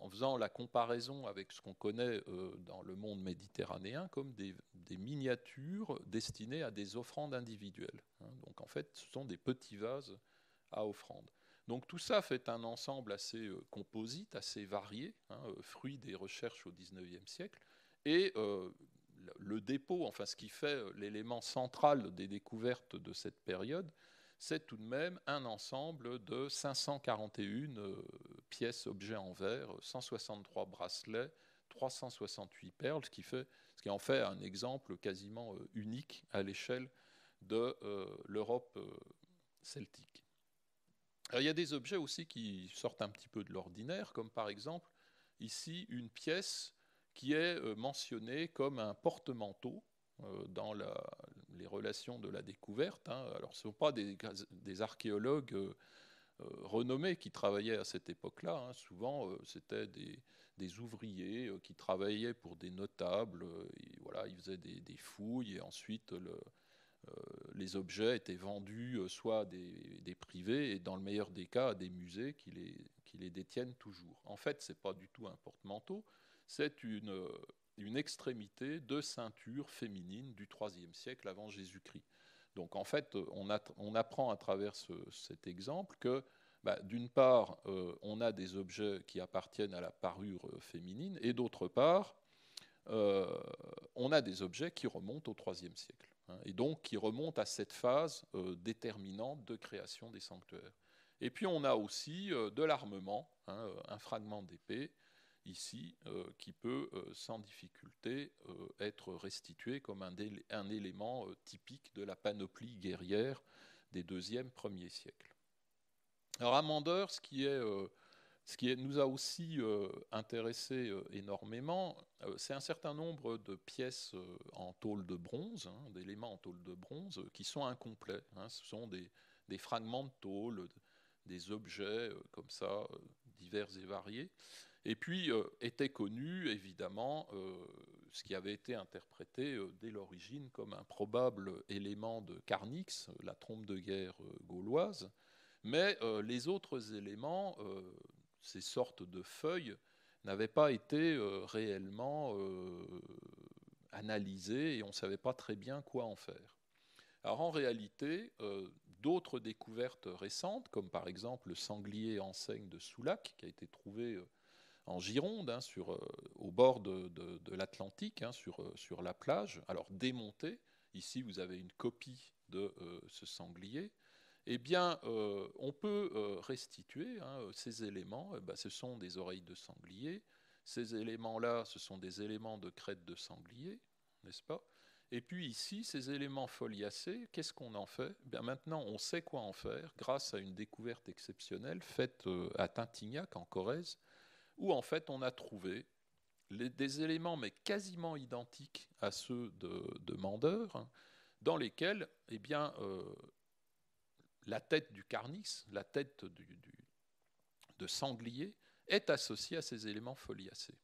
en faisant la comparaison avec ce qu'on connaît euh, dans le monde méditerranéen comme des, miniatures destinées à des offrandes individuelles. Hein. Donc en fait, ce sont des petits vases à offrandes. Donc tout ça fait un ensemble assez euh, composite, assez varié, hein, euh, fruit des recherches au XIXe siècle. Et le dépôt, enfin ce qui fait l'élément central des découvertes de cette période, c'est tout de même un ensemble de 541 euh, pièces, objets en verre, 163 bracelets, 368 perles, ce qui, fait, en fait un exemple quasiment euh, unique à l'échelle de euh, l'Europe celtique. il y a des objets aussi qui sortent un petit peu de l'ordinaire, comme par exemple ici une pièce qui est mentionnée comme un porte-manteau dans la, les relations de la découverte. Hein. Alors, ce ne sont pas des, archéologues euh, euh, renommés qui travaillaient à cette époque-là. Hein. Souvent, euh, c'était des, ouvriers qui travaillaient pour des notables. Voilà, ils faisaient des, fouilles et ensuite les objets étaient vendus soit à des, privés et dans le meilleur des cas à des musées qui les, qui les détiennent toujours. En fait, ce n'est pas du tout un porte-manteau, c'est une, une extrémité de ceinture féminine du IIIe siècle avant Jésus-Christ. Donc en fait, on, apprend à travers cet exemple que bah, d'une part, euh, on a des objets qui appartiennent à la parure euh, féminine, et d'autre part, euh, on a des objets qui remontent au IIIe siècle, hein, et donc qui remontent à cette phase déterminante de création des sanctuaires. Et puis on a aussi de l'armement, hein, un fragment d'épée, ici, euh, qui peut euh, sans difficulté euh, être restitué comme un, élément typique de la panoplie guerrière des deuxième, premier siècles. Alors à ce qui, ce qui nous a aussi intéressé énormément, c'est un certain nombre de pièces en tôle de bronze, hein, d'éléments en tôle de bronze, qui sont incomplets. Hein. ce sont des, fragments de tôle, des objets comme ça, divers et variés. Et puis euh, était connu évidemment euh, ce qui avait été interprété euh, dès l'origine comme un probable élément de Carnix, la trompe de guerre gauloise, mais les autres éléments, ces sortes de feuilles, n'avaient pas été réellement analysés et on ne savait pas très bien quoi en faire. Alors en réalité, d'autres découvertes récentes, comme par exemple le sanglier enseigne de Soulac, qui a été trouvé en Gironde, hein, au bord de, l'Atlantique, hein, sur, sur, la plage, alors démonté. Ici, vous avez une copie de ce sanglier. Eh bien, on peut restituer ces éléments. Eh ben, ce sont des oreilles de sanglier. Ces éléments-là, ce sont des éléments de crête de sanglier, n'est-ce pas? Et puis ici, ces éléments foliacés, qu'est-ce qu'on en fait? Eh Bien Maintenant, on sait quoi en faire grâce à une découverte exceptionnelle faite euh, à Tintignac, en Corrèze, où en fait on a trouvé des éléments, mais quasiment identiques à ceux de, de Mandeur, hein, dans lesquels eh bien, euh, la tête du carnis, la tête de sanglier, est associée à ces éléments foliacés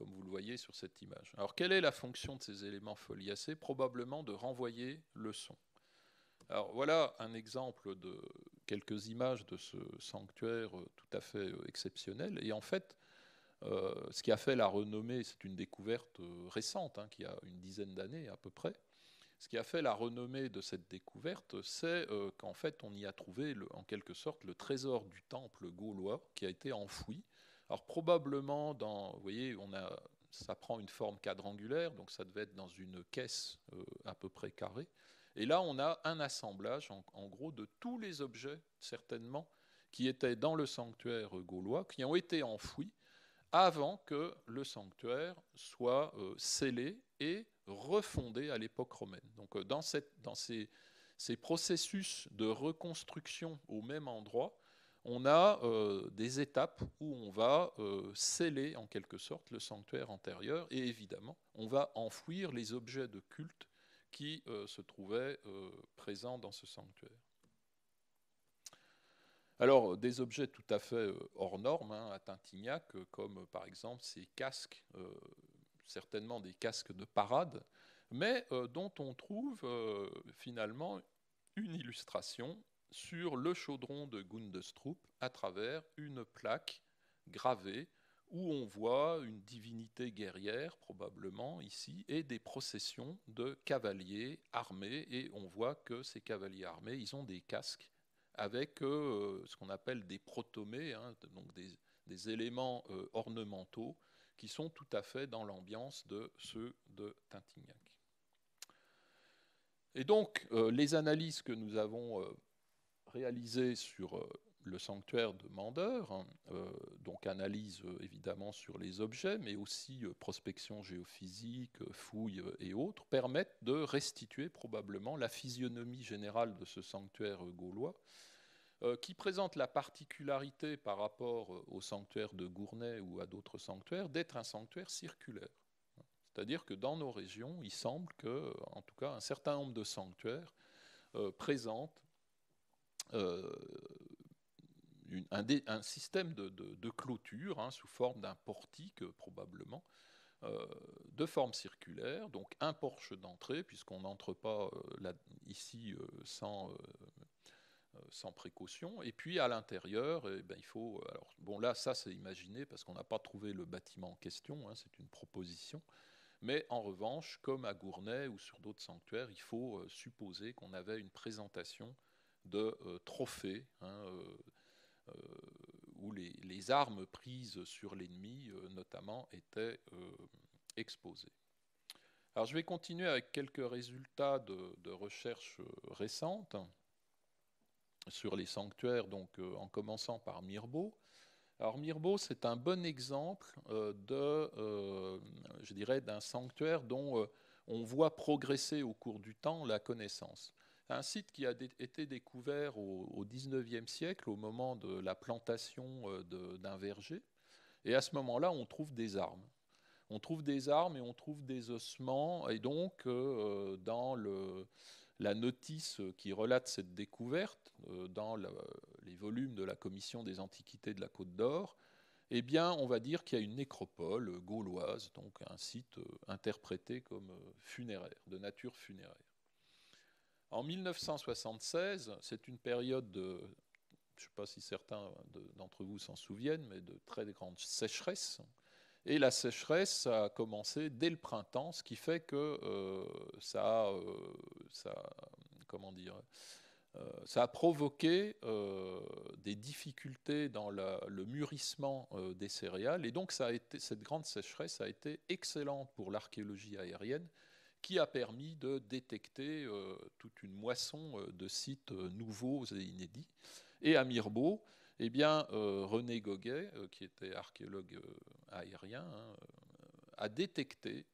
comme vous le voyez sur cette image. Alors quelle est la fonction de ces éléments foliacés? Probablement de renvoyer le son. Alors voilà un exemple de quelques images de ce sanctuaire euh, tout à fait euh, exceptionnel. Et en fait, euh, ce qui a fait la renommée, c'est une découverte récente, hein, qui a une dizaine d'années à peu près. Ce qui a fait la renommée de cette découverte, c'est qu'en fait, on y a trouvé, en quelque sorte, le trésor du temple gaulois qui a été enfoui alors probablement, dans, vous voyez, on a, ça prend une forme quadrangulaire, donc ça devait être dans une caisse à peu près carrée. Et là, on a un assemblage, en, gros, de tous les objets, certainement, qui étaient dans le sanctuaire gaulois, qui ont été enfouis avant que le sanctuaire soit euh, scellé et refondé à l'époque romaine. Donc euh, dans, ces, ces, processus de reconstruction au même endroit, on a euh, des étapes où on va sceller en quelque sorte le sanctuaire antérieur et évidemment on va enfouir les objets de culte qui euh, se trouvaient présents dans ce sanctuaire. Alors des objets tout à fait hors normes hein, à Tintignac, comme par exemple ces casques, certainement des casques de parade, mais dont on trouve finalement une illustration sur le chaudron de Gundestrup à travers une plaque gravée où on voit une divinité guerrière, probablement ici, et des processions de cavaliers armés. Et on voit que ces cavaliers armés, ils ont des casques avec euh, ce qu'on appelle des protomées, hein, donc des, éléments euh, ornementaux qui sont tout à fait dans l'ambiance de ceux de Tintignac. Et donc, euh, les analyses que nous avons réalisé sur le sanctuaire de Mandeur, hein, euh, donc analyse euh, évidemment sur les objets, mais aussi prospection géophysique, fouilles et autres, permettent de restituer probablement la physionomie générale de ce sanctuaire gaulois, qui présente la particularité par rapport au sanctuaire de Gournay ou à d'autres sanctuaires d'être un sanctuaire circulaire. C'est-à-dire que dans nos régions, il semble que, en tout cas, un certain nombre de sanctuaires présentent euh, un, système de, clôture hein, sous forme d'un portique probablement, euh, de forme circulaire, donc un porche d'entrée, puisqu'on n'entre pas euh, ici sans, précaution. Et puis à l'intérieur, eh ben, il faut. Alors, bon, là, ça c'est imaginé parce qu'on n'a pas trouvé le bâtiment en question, hein, c'est une proposition. Mais en revanche, comme à Gournay ou sur d'autres sanctuaires, il faut supposer qu'on avait une présentation de euh, trophées, hein, euh, euh, où les, armes prises sur l'ennemi, notamment, étaient exposées. Alors je vais continuer avec quelques résultats de, de recherches récentes sur les sanctuaires, donc en commençant par Mirbeau. Alors Mirbeau, c'est un bon exemple de, je dirais, d'un sanctuaire dont on voit progresser au cours du temps la connaissance un site qui a été découvert au, XIXe siècle, au moment de la plantation euh, d'un verger. Et à ce moment-là, on trouve des armes. On trouve des armes et on trouve des ossements. Et donc, euh, dans la notice qui relate cette découverte, euh, dans les volumes de la Commission des Antiquités de la Côte d'Or, eh bien, on va dire qu'il y a une nécropole gauloise, donc un site interprété comme funéraire, de nature funéraire. En 1976, c'est une période de, je ne sais pas si certains d'entre vous s'en souviennent, mais de très grande sécheresse. Et la sécheresse a commencé dès le printemps, ce qui fait que euh, ça, euh, ça, comment dire, ça a provoqué des difficultés dans le mûrissement des céréales. Et donc, a cette grande sécheresse a été excellente pour l'archéologie aérienne, qui a permis de détecter toute une moisson de sites nouveaux et inédits. Et à Mirbeau, eh bien, René Goguet, qui était archéologue aérien, hein, a détecté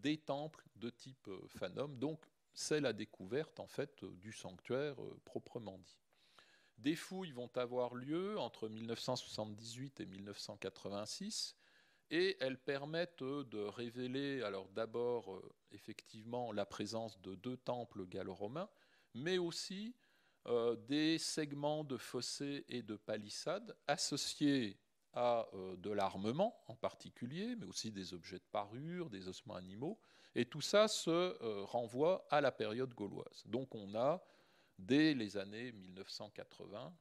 des temples de type Phanum. Donc, c'est la découverte en fait du sanctuaire proprement dit. Des fouilles vont avoir lieu entre 1978 et 1986 et elles permettent de révéler alors d'abord effectivement la présence de deux temples gallo-romains, mais aussi des segments de fossés et de palissades associés à de l'armement en particulier, mais aussi des objets de parure, des ossements animaux, et tout ça se renvoie à la période gauloise. Donc on a, dès les années 1980,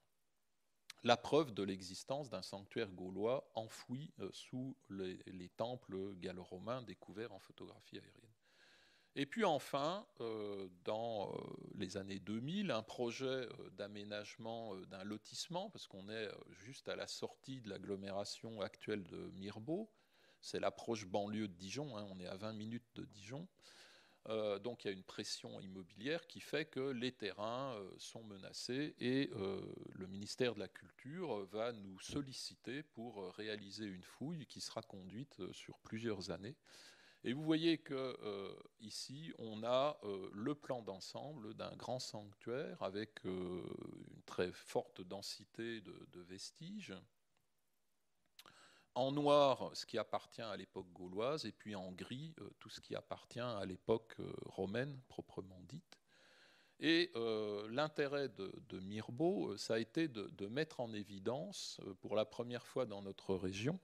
la preuve de l'existence d'un sanctuaire gaulois enfoui euh, sous les, temples gallo-romains découverts en photographie aérienne. Et puis enfin, euh, dans euh, les années 2000, un projet d'aménagement d'un lotissement, parce qu'on est juste à la sortie de l'agglomération actuelle de Mirbeau, c'est l'approche banlieue de Dijon, hein, on est à 20 minutes de Dijon, euh, donc il y a une pression immobilière qui fait que les terrains euh, sont menacés et euh, le ministère de la Culture va nous solliciter pour réaliser une fouille qui sera conduite sur plusieurs années. Et vous voyez que ici, on a le plan d'ensemble d'un grand sanctuaire avec une très forte densité de vestiges en noir ce qui appartient à l'époque gauloise, et puis en gris euh, tout ce qui appartient à l'époque euh, romaine proprement dite. Et euh, l'intérêt de, Mirbeau, ça a été de, mettre en évidence, pour la première fois dans notre région,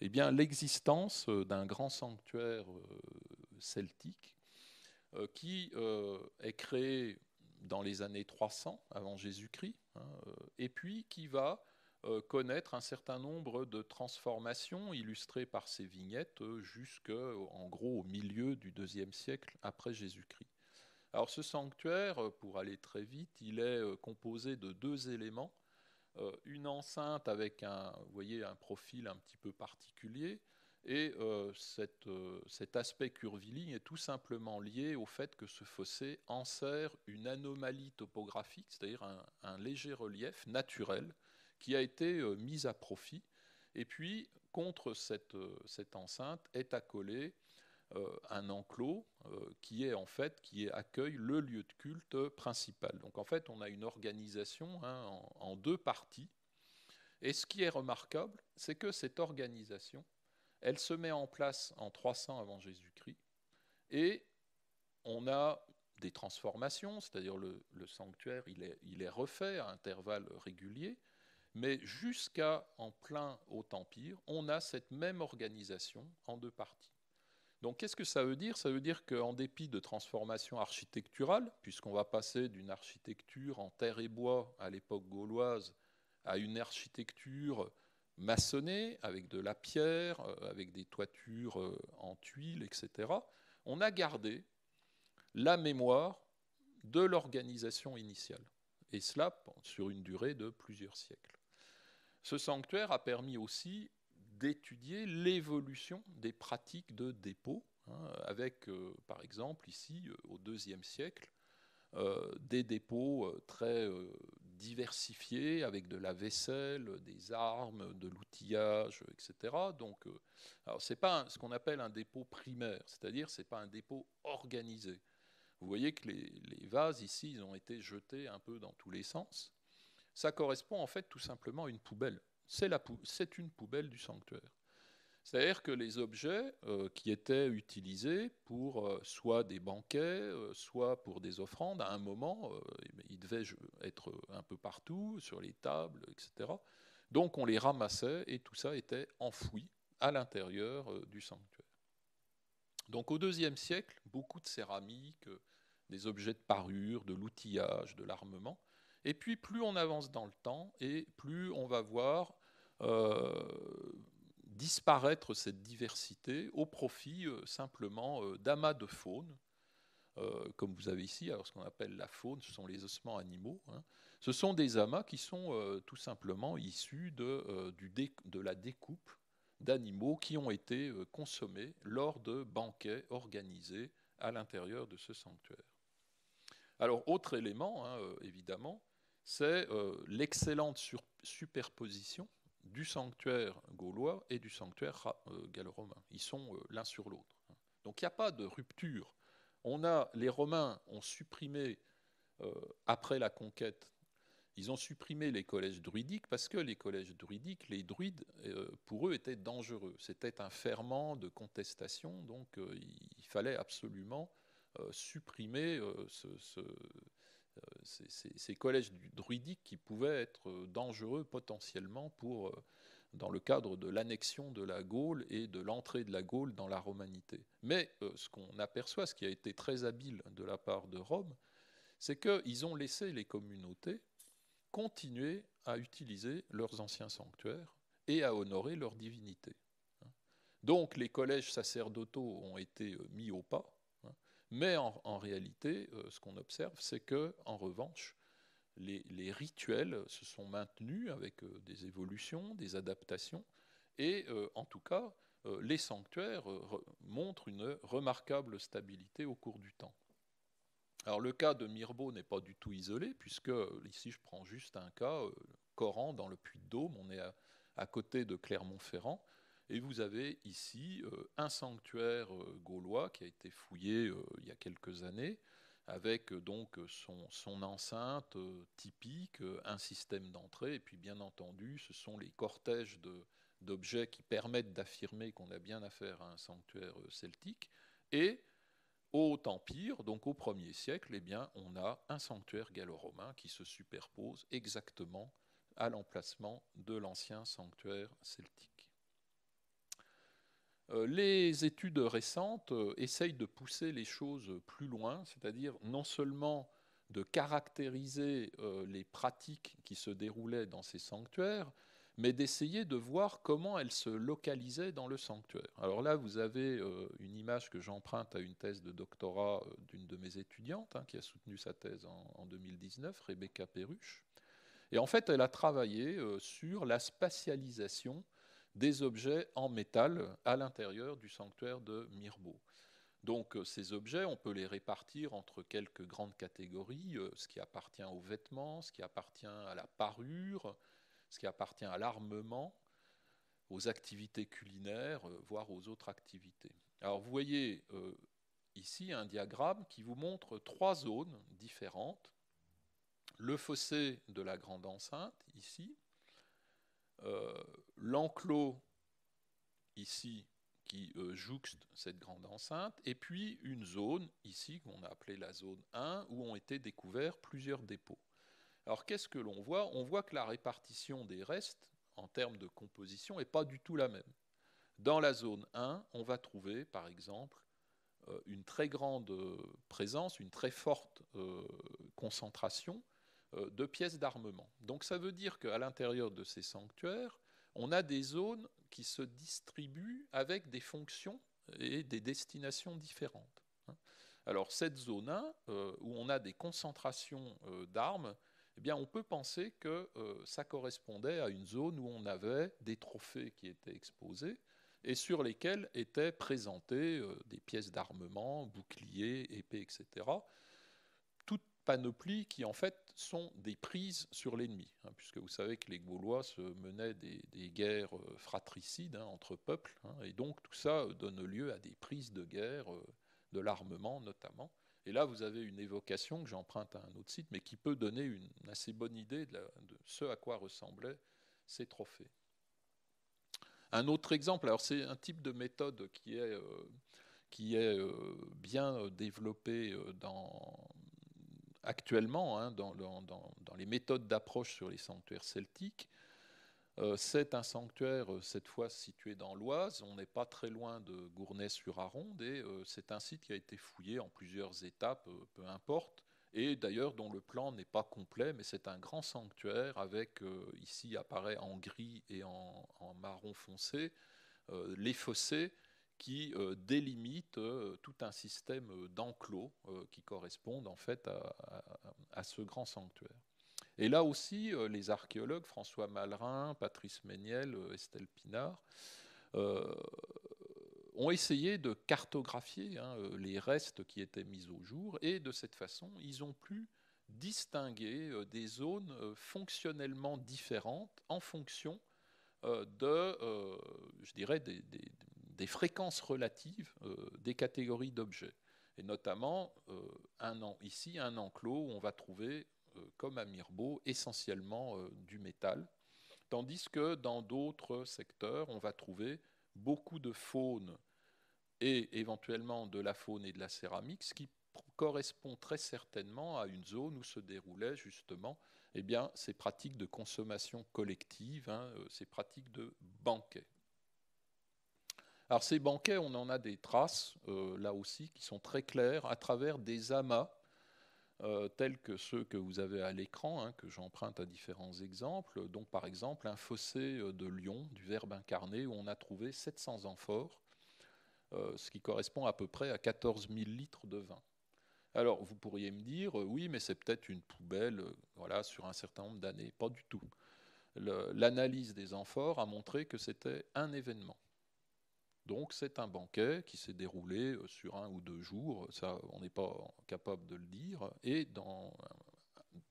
eh bien, l'existence d'un grand sanctuaire celtique qui est créé dans les années 300 avant Jésus-Christ, hein, et puis qui va connaître un certain nombre de transformations illustrées par ces vignettes euh, jusqu'en gros au milieu du deuxième siècle après Jésus-Christ. Alors ce sanctuaire, euh, pour aller très vite, il est composé de deux éléments. Une enceinte avec un, vous voyez, un profil un petit peu particulier, et cet aspect curviligne est tout simplement lié au fait que ce fossé enserre une anomalie topographique, c'est-à-dire un, léger relief naturel qui a été euh, mise à profit. Et puis, contre cette, euh, cette enceinte est accolé euh, un enclos qui est en fait qui accueille le lieu de culte principal. Donc en fait, on a une organisation hein, en, deux parties. Et ce qui est remarquable, c'est que cette organisation, elle se met en place en 300 avant Jésus-Christ, et on a des transformations, c'est-à-dire le, le, sanctuaire, il est, il est refait à intervalles réguliers, mais jusqu'à en plein Haut Empire, on a cette même organisation en deux parties. Donc qu'est-ce que ça veut dire? Ça veut dire qu'en dépit de transformations architecturales, puisqu'on va passer d'une architecture en terre et bois à l'époque gauloise à une architecture maçonnée, avec de la pierre, euh, avec des toitures euh, en tuiles, etc., on a gardé la mémoire de l'organisation initiale, et cela sur une durée de plusieurs siècles. Ce sanctuaire a permis aussi d'étudier l'évolution des pratiques de dépôt, hein, avec euh, par exemple ici euh, au IIe siècle euh, des dépôts très diversifiés avec de la vaisselle, des armes, de l'outillage, etc. Donc, ce n'est pas ce qu'on appelle un dépôt primaire, c'est-à-dire ce n'est pas un dépôt organisé. Vous voyez que les, les vases ici, ils ont été jetés un peu dans tous les sens ça correspond en fait tout simplement à une poubelle. C'est une poubelle du sanctuaire. C'est-à-dire que les objets euh, qui étaient utilisés pour euh, soit des banquets, euh, soit pour des offrandes, à un moment, ils devaient être un peu partout, sur les tables, etc. Donc on les ramassait et tout ça était enfoui à l'intérieur du sanctuaire. Donc au IIe siècle, beaucoup de céramique, des objets de parure, de l'outillage, de l'armement, et puis plus on avance dans le temps et plus on va voir euh, disparaître cette diversité au profit euh, simplement euh, d'amas de faune. comme vous avez ici, alors ce qu'on appelle la faune, ce sont les ossements animaux. Hein. Ce sont des amas qui sont tout simplement issus de, la découpe d'animaux qui ont été consommés lors de banquets organisés à l'intérieur de ce sanctuaire. Alors, autre élément, hein, évidemment, c'est l'excellente superposition du sanctuaire gaulois et du sanctuaire euh, gallo-romain. Ils sont euh, l'un sur l'autre. Donc il n'y a pas de rupture. On a, les Romains ont supprimé, euh, après la conquête, ils ont supprimé les collèges druidiques parce que les collèges druidiques, les druides, pour eux, étaient dangereux. C'était un ferment de contestation, donc il fallait absolument supprimer ce, euh, ces, collèges druidiques qui pouvaient être euh, dangereux potentiellement pour, euh, dans le cadre de l'annexion de la Gaule et de l'entrée de la Gaule dans la romanité. Mais ce qu'on aperçoit, ce qui a été très habile de la part de Rome, c'est qu'ils ont laissé les communautés continuer à utiliser leurs anciens sanctuaires et à honorer leur divinité. Donc les collèges sacerdotaux ont été mis au pas, mais en, réalité, euh, ce qu'on observe, c'est que, en revanche, les, rituels se sont maintenus avec euh, des évolutions, des adaptations, et euh, en tout cas, les sanctuaires montrent une remarquable stabilité au cours du temps. Alors le cas de Mirbeau n'est pas du tout isolé, puisque ici je prends juste un cas, Coran dans le Puy-de-Dôme, on est à côté de Clermont-Ferrand, et vous avez ici euh, un sanctuaire euh, gaulois qui a été fouillé euh, il y a quelques années, avec donc son, enceinte typique, un système d'entrée, et puis bien entendu, ce sont les cortèges d'objets qui permettent d'affirmer qu'on a bien affaire à un sanctuaire celtique. Et au Haut Empire, donc au 1er siècle, eh bien, on a un sanctuaire gallo-romain qui se superpose exactement à l'emplacement de l'ancien sanctuaire celtique. Euh, les études récentes euh, essayent de pousser les choses plus loin, c'est-à-dire non seulement de caractériser euh, les pratiques qui se déroulaient dans ces sanctuaires, mais d'essayer de voir comment elles se localisaient dans le sanctuaire. Alors là, vous avez une image que j'emprunte à une thèse de doctorat d'une de mes étudiantes, hein, qui a soutenu sa thèse en, 2019, Rebecca Perruche. Et en fait, elle a travaillé sur la spatialisation des objets en métal à l'intérieur du sanctuaire de Mirbeau. Donc euh, ces objets, on peut les répartir entre quelques grandes catégories, euh, ce qui appartient aux vêtements, ce qui appartient à la parure, ce qui appartient à l'armement, aux activités culinaires, euh, voire aux autres activités. Alors vous voyez ici un diagramme qui vous montre trois zones différentes. Le fossé de la grande enceinte, ici, l'enclos ici qui euh, jouxte cette grande enceinte, et puis une zone ici qu'on a appelée la zone 1 où ont été découverts plusieurs dépôts. Alors qu'est-ce que l'on voit? On voit que la répartition des restes en termes de composition n'est pas du tout la même. Dans la zone 1, on va trouver par exemple euh, une très grande présence, une très forte concentration euh, de pièces d'armement. Donc ça veut dire qu'à l'intérieur de ces sanctuaires, on a des zones qui se distribuent avec des fonctions et des destinations différentes. Alors cette zone 1, euh, où on a des concentrations euh, d'armes, eh bien, on peut penser que ça correspondait à une zone où on avait des trophées qui étaient exposés et sur lesquels étaient présentées des pièces d'armement, boucliers, épées, etc panoplies qui en fait sont des prises sur l'ennemi, hein, puisque vous savez que les Gaulois se menaient des, guerres euh, fratricides hein, entre peuples, hein, et donc tout ça euh, donne lieu à des prises de guerre, euh, de l'armement notamment. Et là, vous avez une évocation que j'emprunte à un autre site, mais qui peut donner une assez bonne idée de, ce à quoi ressemblaient ces trophées. Un autre exemple, alors c'est un type de méthode qui est, qui est bien développé dans, actuellement hein, dans, les méthodes d'approche sur les sanctuaires celtiques. Euh, c'est un sanctuaire, euh, cette fois situé dans l'Oise. On n'est pas très loin de Gournay-sur-Aronde et euh, c'est un site qui a été fouillé en plusieurs étapes, peu importe, et d'ailleurs dont le plan n'est pas complet, mais c'est un grand sanctuaire avec, ici apparaît en gris et en, en marron foncé, les fossés qui délimitent tout un système d'enclos qui correspondent en fait à, ce grand sanctuaire. Et là aussi, les archéologues, François Malrin, Patrice Méniel, Estelle Pinard, ont essayé de cartographier hein, les restes qui étaient mis au jour, et de cette façon, ils ont pu distinguer euh, des zones euh, fonctionnellement différentes en fonction euh, de, je dirais, des, fréquences relatives des catégories d'objets. Et notamment, un an, ici, un enclos où on va trouver, comme à Mirbeau, essentiellement du métal, tandis que dans d'autres secteurs, on va trouver beaucoup de faune et éventuellement de la faune et de la céramique, ce qui correspond très certainement à une zone où se déroulaient justement eh bien, ces pratiques de consommation collective, hein, euh, ces pratiques de banquet. Alors ces banquets, on en a des traces, euh, là aussi, qui sont très claires à travers des amas, euh, tels que ceux que vous avez à l'écran, hein, que j'emprunte à différents exemples. Donc par exemple, un fossé de Lyon, du Verbe incarné, où on a trouvé 700 amphores, ce qui correspond à peu près à 14 000 litres de vin. Alors, vous pourriez me dire, euh, oui, mais c'est peut-être une poubelle euh, voilà, sur un certain nombre d'années. Pas du tout. L'analyse des amphores a montré que c'était un événement. Donc, c'est un banquet qui s'est déroulé euh, sur un ou deux jours. Ça, on n'est pas capable de le dire. Et dans,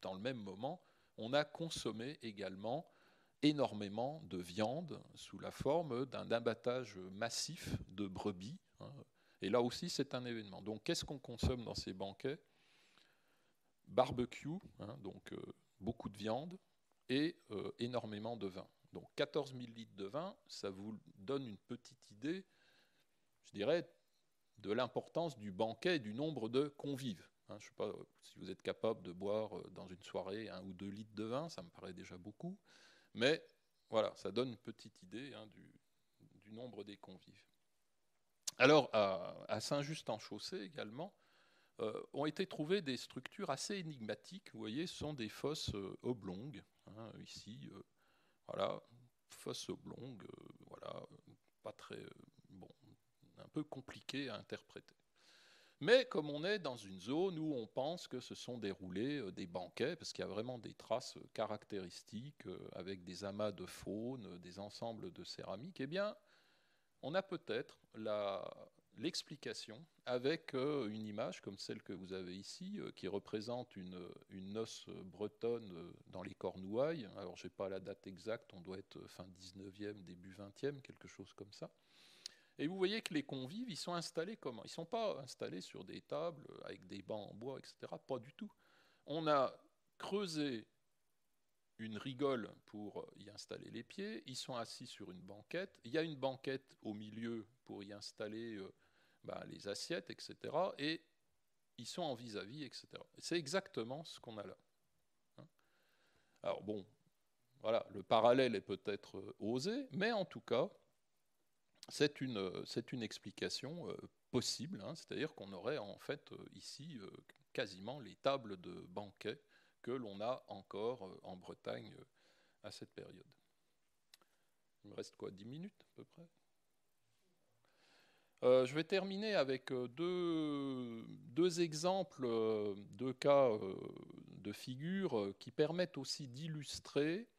dans le même moment, on a consommé également énormément de viande sous la forme d'un abattage massif de brebis. Hein, et là aussi, c'est un événement. Donc, qu'est-ce qu'on consomme dans ces banquets? Barbecue, hein, donc euh, beaucoup de viande et euh, énormément de vin. Donc, 14 000 litres de vin, ça vous donne une petite idée, je dirais, de l'importance du banquet et du nombre de convives. Hein. je ne sais pas si vous êtes capable de boire euh, dans une soirée un ou deux litres de vin, ça me paraît déjà beaucoup. Mais voilà, ça donne une petite idée hein, du nombre des convives. Alors, à, Saint-Just-en-Chaussée également, euh, ont été trouvées des structures assez énigmatiques. Vous voyez, ce sont des fosses euh, oblongues. Hein, ici, voilà, fosses oblongues, voilà, pas très bon, un peu compliqué à interpréter. Mais comme on est dans une zone où on pense que ce sont déroulés des banquets, parce qu'il y a vraiment des traces caractéristiques avec des amas de faune, des ensembles de céramique, eh bien, on a peut-être l'explication avec euh, une image comme celle que vous avez ici, euh, qui représente une, noce bretonne euh, dans les Cornouailles. Alors, je n'ai pas la date exacte, on doit être fin 19e, début 20e, quelque chose comme ça. Et vous voyez que les convives, ils sont installés comment? Ils ne sont pas installés sur des tables avec des bancs en bois, etc. Pas du tout. On a creusé une rigole pour y installer les pieds. Ils sont assis sur une banquette. Il y a une banquette au milieu pour y installer euh, bah, les assiettes, etc. Et ils sont en vis-à-vis, etc. C'est exactement ce qu'on a là. Hein. Alors bon, voilà, le parallèle est peut-être euh, osé, mais en tout cas, c'est une, euh, c'est une explication possible. Hein. C'est-à-dire qu'on aurait en fait ici quasiment les tables de banquet que l'on a encore euh, en Bretagne euh, à cette période. Il me reste quoi 10 minutes à peu près? Euh, je vais terminer avec deux, deux exemples, deux cas de figures qui permettent aussi d'illustrer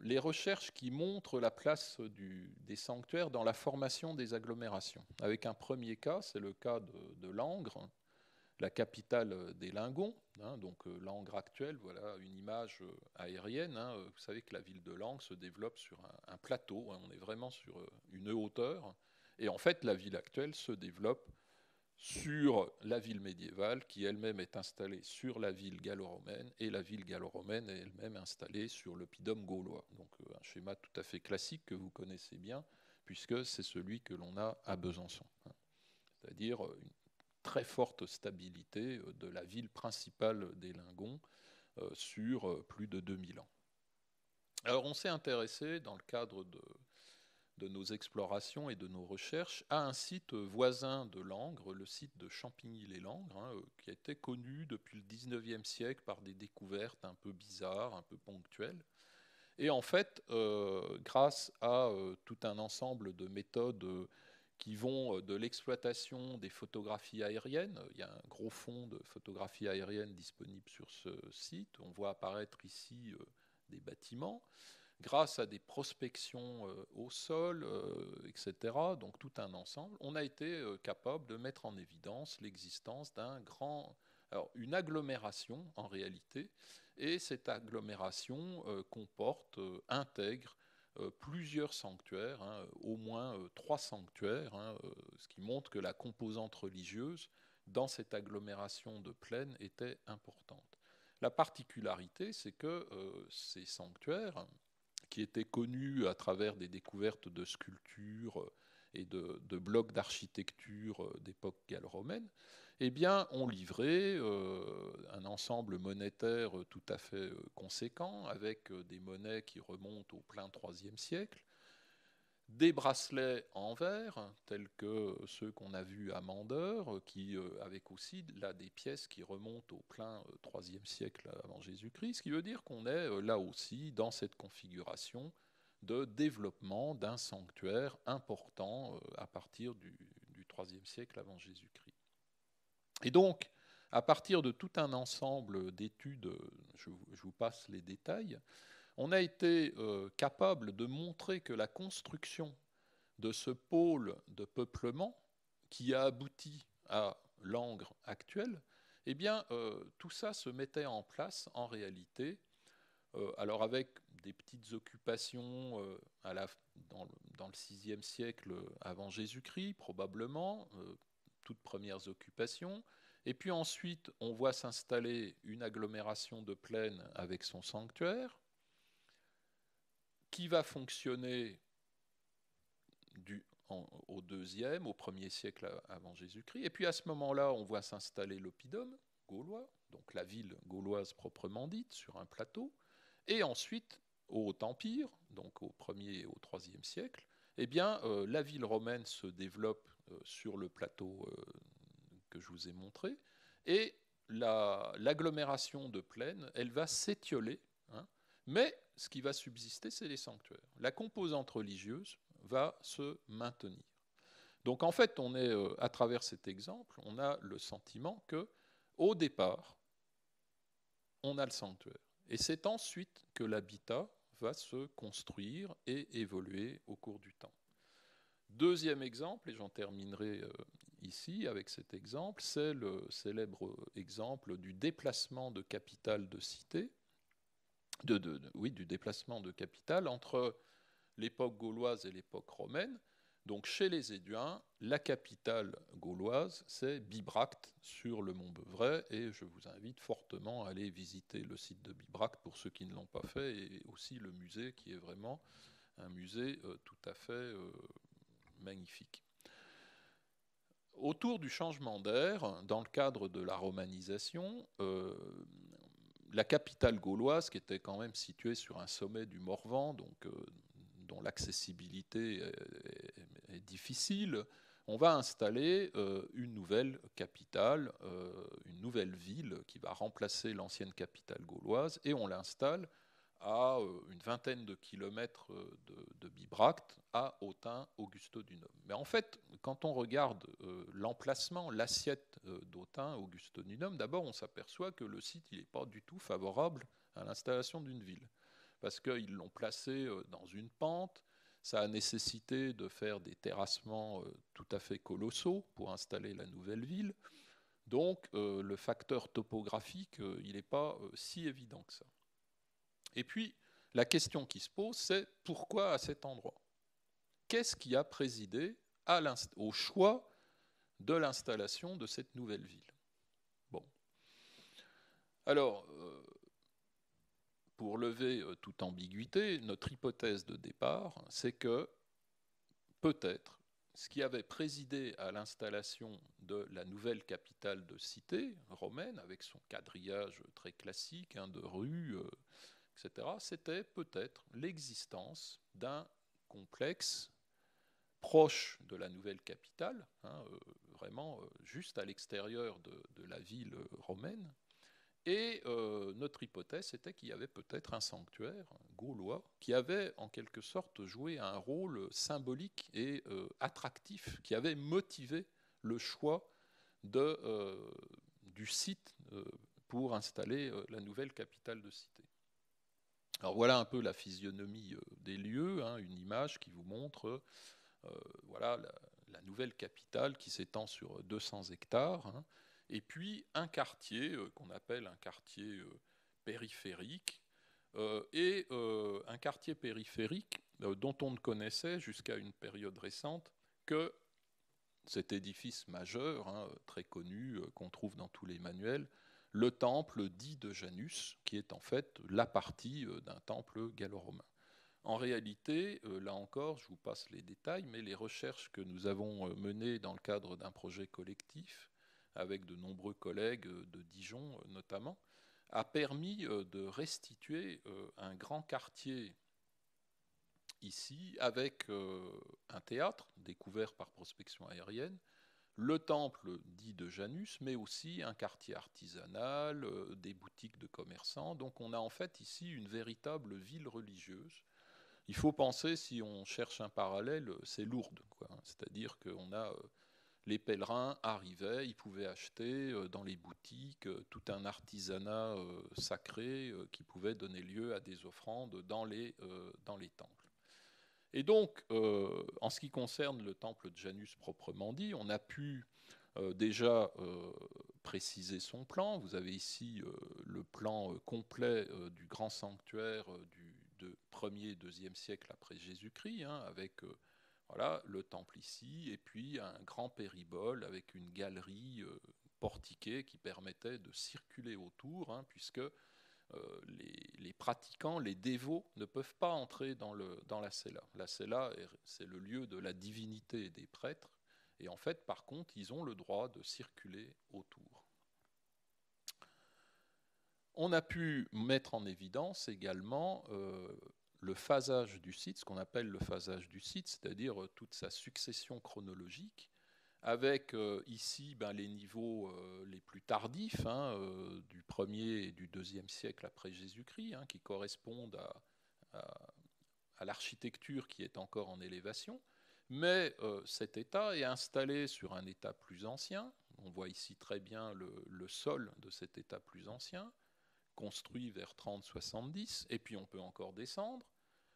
les recherches qui montrent la place des sanctuaires dans la formation des agglomérations. Avec un premier cas, c'est le cas de, de Langres, la capitale euh, des Lingons, hein, donc euh, Langres actuelle, voilà une image euh, aérienne. Hein, vous savez que la ville de Langres se développe sur un, plateau, hein, on est vraiment sur une hauteur, et en fait la ville actuelle se développe sur la ville médiévale qui elle-même est installée sur la ville gallo-romaine et la ville gallo-romaine est elle-même installée sur l'oppidum gaulois. Donc un schéma tout à fait classique que vous connaissez bien puisque c'est celui que l'on a à Besançon. C'est-à-dire une très forte stabilité euh, de la ville principale des Lingons euh, sur euh, plus de 2000 ans. Alors on s'est intéressé dans le cadre de, nos explorations et de nos recherches à un site voisin de Langres, le site de Champigny-les-Langres, hein, qui a été connu depuis le 19e siècle par des découvertes un peu bizarres, un peu ponctuelles, Et en fait, grâce à tout un ensemble de méthodes qui vont de l'exploitation des photographies aériennes. Il y a un gros fonds de photographies aériennes disponible sur ce site. On voit apparaître ici des bâtiments grâce à des prospections euh, au sol, euh, etc., donc tout un ensemble, on a été euh, capable de mettre en évidence l'existence d'un grand, alors une agglomération en réalité, et cette agglomération comporte, intègre plusieurs sanctuaires, hein, au moins trois sanctuaires, hein, ce qui montre que la composante religieuse dans cette agglomération de plaine était importante. La particularité, c'est que ces sanctuaires, qui étaient connus à travers des découvertes de sculptures et de, blocs d'architecture d'époque gallo-romaine, eh bien, ont livré euh, un ensemble monétaire tout à fait euh, conséquent, avec euh, des monnaies qui remontent au plein IIIe siècle, des bracelets en verre, tels que ceux qu'on a vus à Mandeur, qui, avec aussi des pièces qui remontent au plein IIIe siècle avant Jésus-Christ, ce qui veut dire qu'on est là aussi dans cette configuration de développement d'un sanctuaire important à partir du, IIIe siècle avant Jésus-Christ. Et donc, à partir de tout un ensemble d'études, je, vous passe les détails, on a été euh, capable de montrer que la construction de ce pôle de peuplement qui a abouti à l'Angre actuel, eh bien, euh, tout ça se mettait en place en réalité, euh, alors avec des petites occupations dans, le VIe siècle avant Jésus-Christ, probablement, premières occupations, et puis ensuite, on voit s'installer une agglomération de plaine avec son sanctuaire, qui va fonctionner du, au deuxième, au premier siècle avant Jésus-Christ. Et puis à ce moment-là, on voit s'installer l'oppidum gaulois, donc la ville gauloise proprement dite, sur un plateau. Et ensuite, au Haut-Empire, donc au premier et au troisième siècle, eh bien, euh, la ville romaine se développe sur le plateau euh, que je vous ai montré, et l'agglomération de plaine, elle va s'étioler, hein, mais ce qui va subsister, c'est les sanctuaires. La composante religieuse va se maintenir. Donc en fait, on est euh, à travers cet exemple, on a le sentiment que au départ, on a le sanctuaire, et c'est ensuite que l'habitat va se construire et évoluer au cours du temps. Deuxième exemple, et j'en terminerai euh, ici avec cet exemple, c'est le célèbre exemple du déplacement de capital de cité, oui, du déplacement de capital entre l'époque gauloise et l'époque romaine. Donc chez les Éduins, la capitale gauloise, c'est Bibracte sur le mont Beuvray, et je vous invite fortement à aller visiter le site de Bibracte pour ceux qui ne l'ont pas fait, et aussi le musée qui est vraiment un musée euh, tout à fait euh, magnifique. Autour du changement d'air, dans le cadre de la romanisation, euh, la capitale gauloise, qui était quand même située sur un sommet du Morvan, donc, euh, dont l'accessibilité est, difficile, on va installer euh, une nouvelle capitale, une nouvelle ville qui va remplacer l'ancienne capitale gauloise, et on l'installe à une vingtaine de kilomètres de, de Bibracte, à Autun, Augusto du Nôme. Mais en fait, quand on regarde l'emplacement, l'assiette d'Autun, Augusto du Nôme, d'abord on s'aperçoit que le site n'est pas du tout favorable à l'installation d'une ville. Parce qu'ils l'ont placé dans une pente, ça a nécessité de faire des terrassements tout à fait colossaux pour installer la nouvelle ville. Donc le facteur topographique, il n'est pas si évident que ça. Et puis, la question qui se pose, c'est pourquoi à cet endroit? Qu'est-ce qui a présidé au choix de l'installation de cette nouvelle ville? Bon. Alors, euh, pour lever euh, toute ambiguïté, notre hypothèse de départ, c'est que peut-être ce qui avait présidé à l'installation de la nouvelle capitale de cité romaine, avec son quadrillage très classique hein, de rues, euh, c'était peut-être l'existence d'un complexe proche de la nouvelle capitale, hein, euh, vraiment euh, juste à l'extérieur de, la ville romaine, Et euh, notre hypothèse était qu'il y avait peut-être un sanctuaire gaulois qui avait en quelque sorte joué un rôle symbolique et attractif, qui avait motivé le choix du site pour installer la nouvelle capitale de cité. Alors voilà un peu la physionomie des lieux, hein, une image qui vous montre voilà, la, nouvelle capitale qui s'étend sur 200 hectares. Hein, et puis un quartier euh, qu'on appelle un quartier euh, périphérique, euh, et un quartier périphérique dont on ne connaissait jusqu'à une période récente que cet édifice majeur, hein, très connu, qu'on trouve dans tous les manuels, le temple dit de Janus, qui est en fait la partie d'un temple gallo-romain. En réalité, là encore, je vous passe les détails, mais les recherches que nous avons menées dans le cadre d'un projet collectif avec de nombreux collègues de Dijon notamment, a permis euh, de restituer euh, un grand quartier ici avec euh, un théâtre découvert par prospection aérienne, le temple dit de Janus, mais aussi un quartier artisanal, des boutiques de commerçants. Donc on a en fait ici une véritable ville religieuse. Il faut penser, si on cherche un parallèle, c'est Lourdes. C'est-à-dire qu'on a les pèlerins arrivaient, ils pouvaient acheter euh, dans les boutiques euh, tout un artisanat euh, sacré qui pouvait donner lieu à des offrandes dans les temples. Et donc, en ce qui concerne le temple de Janus proprement dit, on a pu déjà préciser son plan. Vous avez ici le plan complet du grand sanctuaire du de 1er et 2e siècle après Jésus-Christ, hein, avec voilà, le temple ici, et puis un grand péribole avec une galerie euh, portiquée qui permettait de circuler autour, hein, puisque euh, les, pratiquants, les dévots, ne peuvent pas entrer dans, la cella. La cella, c'est le lieu de la divinité des prêtres, et en fait, par contre, ils ont le droit de circuler autour. On a pu mettre en évidence également euh, le phasage du site, ce qu'on appelle le phasage du site, c'est-à-dire euh, toute sa succession chronologique, avec euh, ici ben, les niveaux euh, les plus tardifs hein, du 1er et du 2e siècle après Jésus-Christ, hein, qui correspondent à, à, l'architecture qui est encore en élévation. Mais cet état est installé sur un état plus ancien. On voit ici très bien le, le sol de cet état plus ancien construit vers 30-70, et puis on peut encore descendre.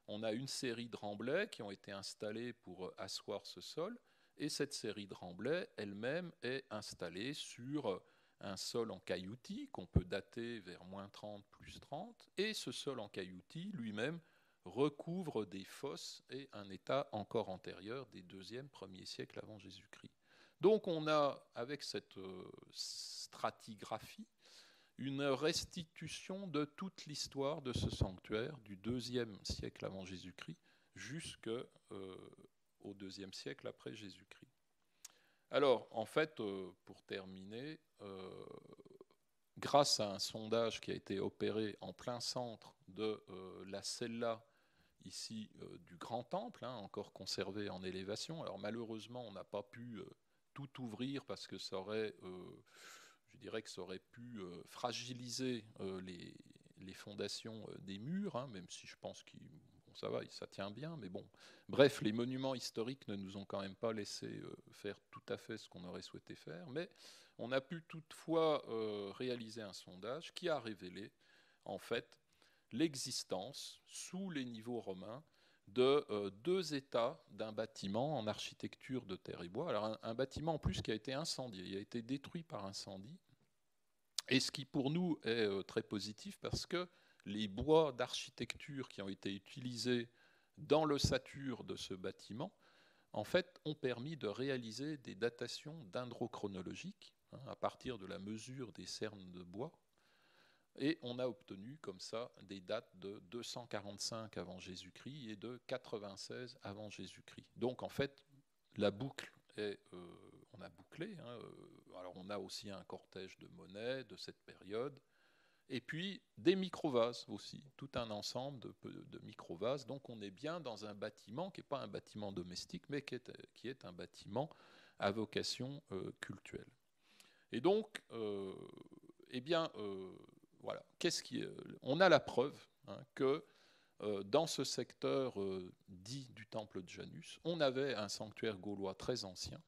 On a une série de remblais qui ont été installés pour asseoir ce sol, et cette série de remblais elle-même est installée sur un sol en cailloutis qu'on peut dater vers moins 30, plus 30, et ce sol en cailloutis lui-même recouvre des fosses et un état encore antérieur des 2e, 1er siècles avant Jésus-Christ. Donc on a, avec cette euh, stratigraphie, une restitution de toute l'histoire de ce sanctuaire du deuxième siècle avant Jésus-Christ jusqu'au euh, deuxième siècle après Jésus-Christ. Alors, en fait, euh, pour terminer, euh, grâce à un sondage qui a été opéré en plein centre de la cella ici du grand temple, hein, encore conservé en élévation. Alors malheureusement, on n'a pas pu tout ouvrir parce que ça aurait je dirais que ça aurait pu euh, fragiliser euh, les, fondations euh, des murs, hein, même si je pense ça va, ça tient bien, mais bon. Bref, les monuments historiques ne nous ont quand même pas laissé faire tout à fait ce qu'on aurait souhaité faire, mais on a pu toutefois réaliser un sondage qui a révélé, en fait, l'existence, sous les niveaux romains, de deux états d'un bâtiment en architecture de terre et bois. Alors un, bâtiment en plus qui a été incendié, il a été détruit par incendie, et ce qui pour nous est euh, très positif parce que les bois d'architecture qui ont été utilisés dans l'ossature de ce bâtiment, en fait, ont permis de réaliser des datations dendrochronologiques hein, à partir de la mesure des cernes de bois. Et on a obtenu comme ça des dates de 245 avant Jésus-Christ et de 96 avant Jésus-Christ. Donc en fait, la boucle est, euh, on a bouclé. Hein, euh, alors on a aussi un cortège de monnaies de cette période, et puis des micro-vases aussi, tout un ensemble de, micro-vases. Donc on est bien dans un bâtiment qui n'est pas un bâtiment domestique, mais qui est, un bâtiment à vocation euh, cultuelle. Et donc, euh, eh bien, voilà. Qu'est-ce qui, on a la preuve hein, que dans ce secteur dit du temple de Janus, on avait un sanctuaire gaulois très ancien,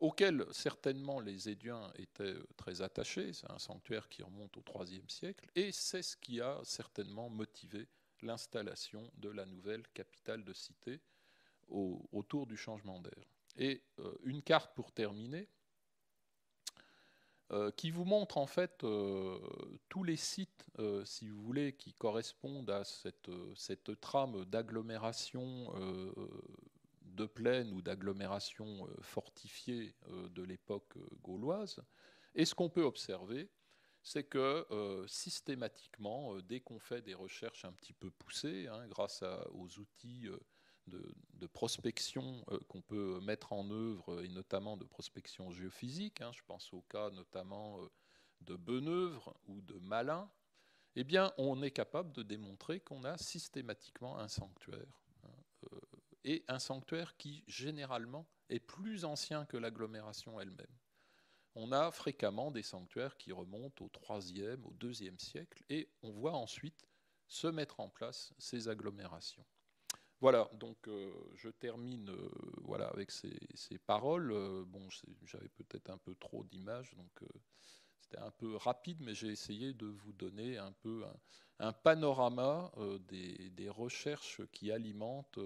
auquel certainement les Édiens étaient très attachés. C'est un sanctuaire qui remonte au IIIe siècle, et c'est ce qui a certainement motivé l'installation de la nouvelle capitale de cité autour du changement d'air. Et euh, une carte pour terminer, euh, qui vous montre en fait euh, tous les sites, si vous voulez, qui correspondent à cette, cette trame d'agglomération de plaine ou d'agglomération fortifiée de l'époque gauloise. Et ce qu'on peut observer, c'est que euh, systématiquement, euh, dès qu'on fait des recherches un petit peu poussées, hein, grâce aux outils euh, de, prospection qu'on peut mettre en œuvre, et notamment de prospection géophysique, hein, je pense au cas notamment de Beneuvre ou de Malin, eh bien, on est capable de démontrer qu'on a systématiquement un sanctuaire. Et un sanctuaire qui, généralement, est plus ancien que l'agglomération elle-même on a fréquemment des sanctuaires qui remontent au 3e, au 2e siècle, et on voit ensuite se mettre en place ces agglomérations. Voilà, donc euh, je termine euh, voilà, avec ces, paroles. Euh, bon, j'avais peut-être un peu trop d'images, donc c'était un peu rapide, mais j'ai essayé de vous donner un peu un, panorama des, recherches qui alimentent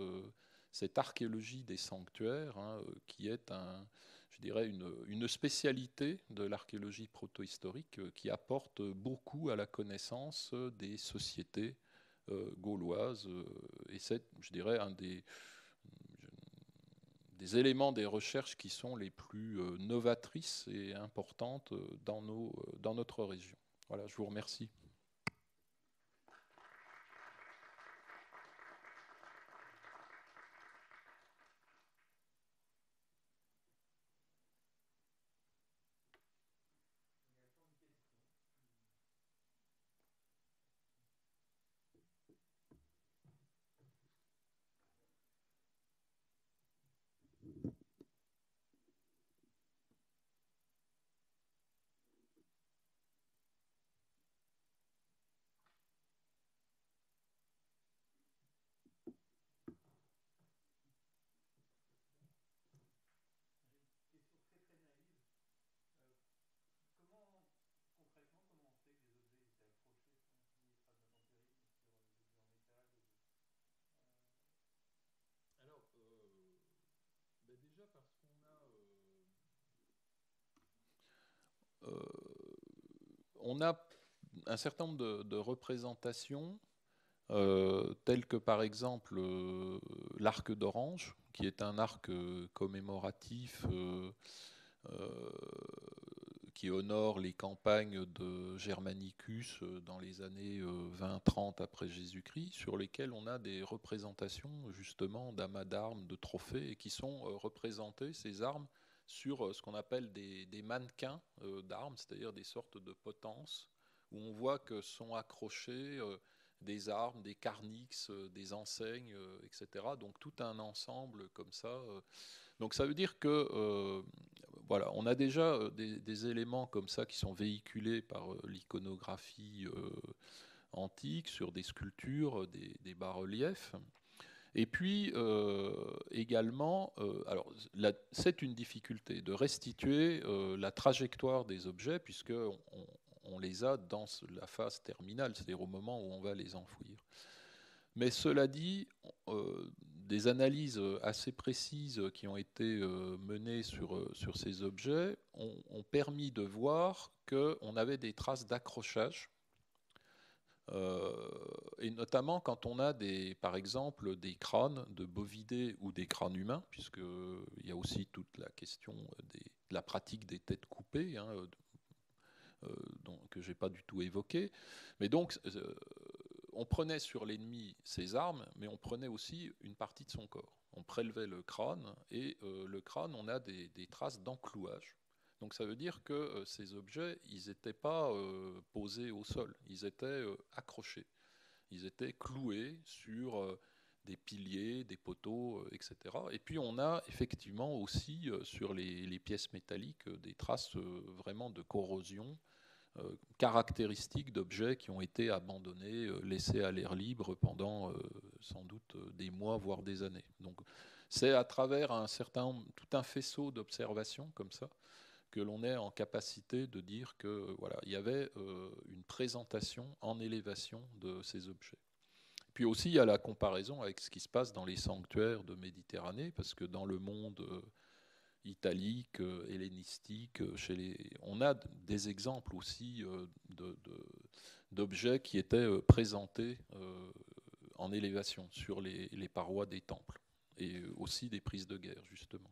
cette archéologie des sanctuaires, hein, qui est je dirais, une, spécialité de l'archéologie protohistorique euh, qui apporte beaucoup à la connaissance des sociétés euh, gauloises. Euh, et c'est, je dirais, un des, éléments des recherches qui sont les plus novatrices et importantes dans notre région. Voilà, je vous remercie. On a un certain nombre de, représentations, euh, telles que par exemple euh, l'arc d'Orange, qui est un arc euh, commémoratif qui honore les campagnes de Germanicus dans les années 20-30 après Jésus-Christ, sur lesquelles on a des représentations justement d'amas d'armes, de trophées, et qui sont représentées, ces armes, sur euh, ce qu'on appelle des, mannequins euh, d'armes, c'est-à-dire des sortes de potences, où on voit que sont accrochés euh, des armes, des carnix, des enseignes, etc. Donc tout un ensemble comme ça. Donc ça veut dire que voilà, on a déjà des, éléments comme ça qui sont véhiculés par l'iconographie antique sur des sculptures, des bas-reliefs. Et puis euh, également, euh, alors c'est une difficulté de restituer euh, la trajectoire des objets puisque on, les a dans la phase terminale, c'est-à-dire au moment où on va les enfouir. Mais cela dit, des analyses assez précises qui ont été menées sur, sur ces objets ont, permis de voir qu'on avait des traces d'accrochage euh, et notamment quand on a des, par exemple des crânes de bovidés ou des crânes humains, puisqu'il y a aussi toute la question de la pratique des têtes coupées, hein, euh, que je n'ai pas du tout évoqué. Mais donc, euh, on prenait sur l'ennemi ses armes, mais on prenait aussi une partie de son corps. On prélevait le crâne, et le crâne, on a des, traces d'enclouage. Donc ça veut dire que euh, ces objets, ils n'étaient pas euh, posés au sol, ils étaient euh, accrochés, ils étaient cloués sur des piliers, des poteaux, etc. Et puis on a effectivement aussi sur les, pièces métalliques des traces vraiment de corrosion caractéristiques d'objets qui ont été abandonnés, laissés à l'air libre pendant sans doute des mois, voire des années. Donc c'est à travers un certain, tout un faisceau d'observations comme ça que l'on est en capacité de dire que voilà, il y avait une présentation en élévation de ces objets. Puis aussi, il y a la comparaison avec ce qui se passe dans les sanctuaires de Méditerranée, parce que dans le monde euh, italique, euh, hellénistique, euh, chez les... on a des exemples aussi d'objets qui étaient présentés en élévation sur les parois des temples, et aussi des prises de guerre, justement.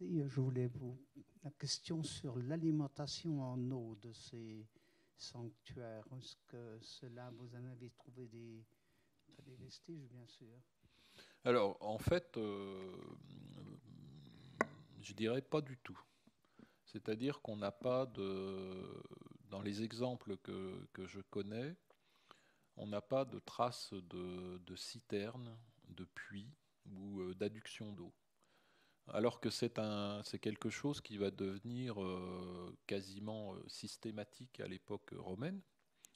Je voulais vous la question sur l'alimentation en eau de ces sanctuaires. Est-ce que cela, vous en avez trouvé des, vestiges, bien sûr? Alors, en fait, euh, je dirais pas du tout. C'est-à-dire qu'on n'a pas de. Dans les exemples que, que je connais, on n'a pas de traces de, de citernes, de puits ou euh, d'adduction d'eau alors que c'est quelque chose qui va devenir euh, quasiment euh, systématique à l'époque romaine.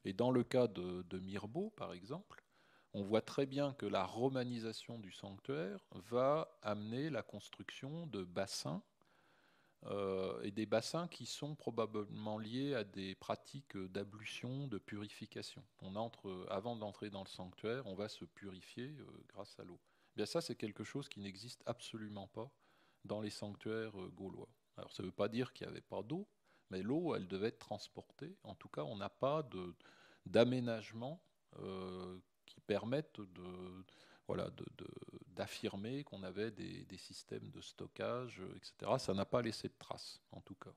Et dans le cas de, Mirbeau, par exemple, on voit très bien que la romanisation du sanctuaire va amener la construction de bassins, euh, et des bassins qui sont probablement liés à des pratiques d'ablution, de purification. On entre, avant d'entrer dans le sanctuaire, on va se purifier grâce à l'eau. Bien ça, c'est quelque chose qui n'existe absolument pas dans les sanctuaires euh, gaulois. Alors ça ne veut pas dire qu'il n'y avait pas d'eau, mais l'eau, elle devait être transportée. En tout cas, on n'a pas d'aménagement euh, qui permettent de, d'affirmer qu'on avait des, des, systèmes de stockage, etc. Ça n'a pas laissé de traces, en tout cas.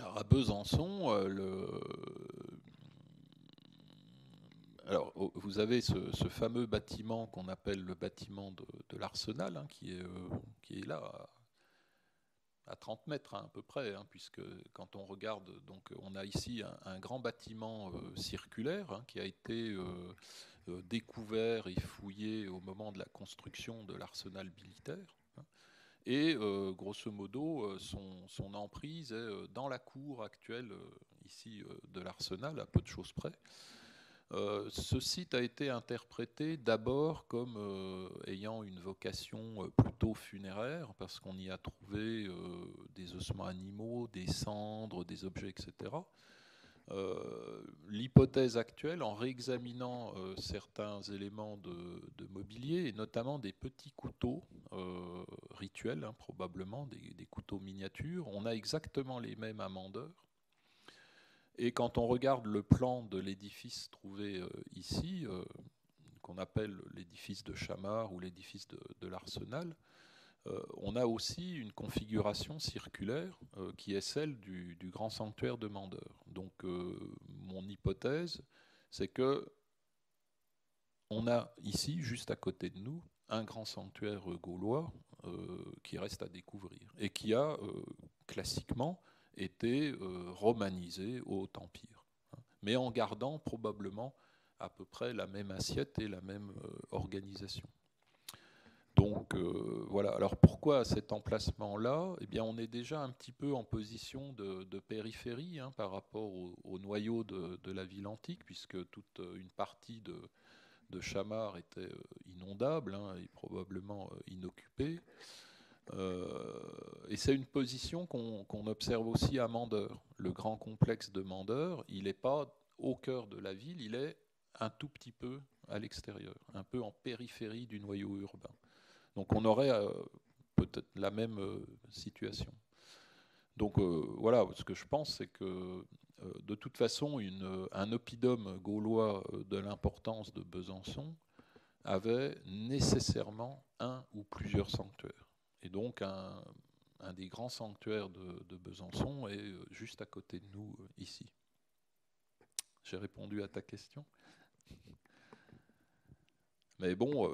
Alors à Besançon, euh. Alors, vous avez ce, fameux bâtiment qu'on appelle le bâtiment de, l'Arsenal, hein, qui, est, euh, qui est là à, 30 mètres hein, à peu près, hein, puisque quand on regarde, on a ici un, grand bâtiment euh, circulaire qui a été découvert et fouillé au moment de la construction de l'arsenal militaire. Et euh, grosso modo, euh, son, emprise est euh, dans la cour actuelle ici de l'Arsenal, à peu de choses près. ce site a été interprété d'abord comme ayant une vocation plutôt funéraire, parce qu'on y a trouvé des ossements animaux, des cendres, des objets, etc. Euh, l'hypothèse actuelle, en réexaminant euh, certains éléments de, mobilier, et notamment des petits couteaux euh, rituels, hein, probablement, des, couteaux miniatures, on a exactement les mêmes amendeurs. Et quand on regarde le plan de l'édifice trouvé ici, qu'on appelle l'édifice de Chamard ou l'édifice de l'Arsenal, euh, on a aussi une configuration circulaire euh, qui est celle du, grand sanctuaire de Mandeur. Donc euh, mon hypothèse, c'est que on a ici, juste à côté de nous, un grand sanctuaire gaulois qui reste à découvrir et qui a classiquement été romanisé au Haut Empire, hein, mais en gardant probablement à peu près la même assiette et la même organisation. Donc euh, voilà. Alors pourquoi cet emplacement-là? Eh bien, on est déjà un petit peu en position de, périphérie hein, par rapport au, noyau de, la ville antique, puisque toute une partie de, de Chamar était euh, inondable hein, et probablement euh, inoccupée. et c'est une position qu'on observe aussi à Mandeur. Le grand complexe de Mandeur, il n'est pas au cœur de la ville, il est un tout petit peu à l'extérieur, un peu en périphérie du noyau urbain. Donc on aurait euh, peut-être la même euh, situation. Donc euh, voilà, ce que je pense, c'est que de toute façon, un oppidum gaulois de l'importance de Besançon avait nécessairement un ou plusieurs sanctuaires. Et donc un, des grands sanctuaires de, de, Besançon est juste à côté de nous ici. J'ai répondu à ta question Mais bon,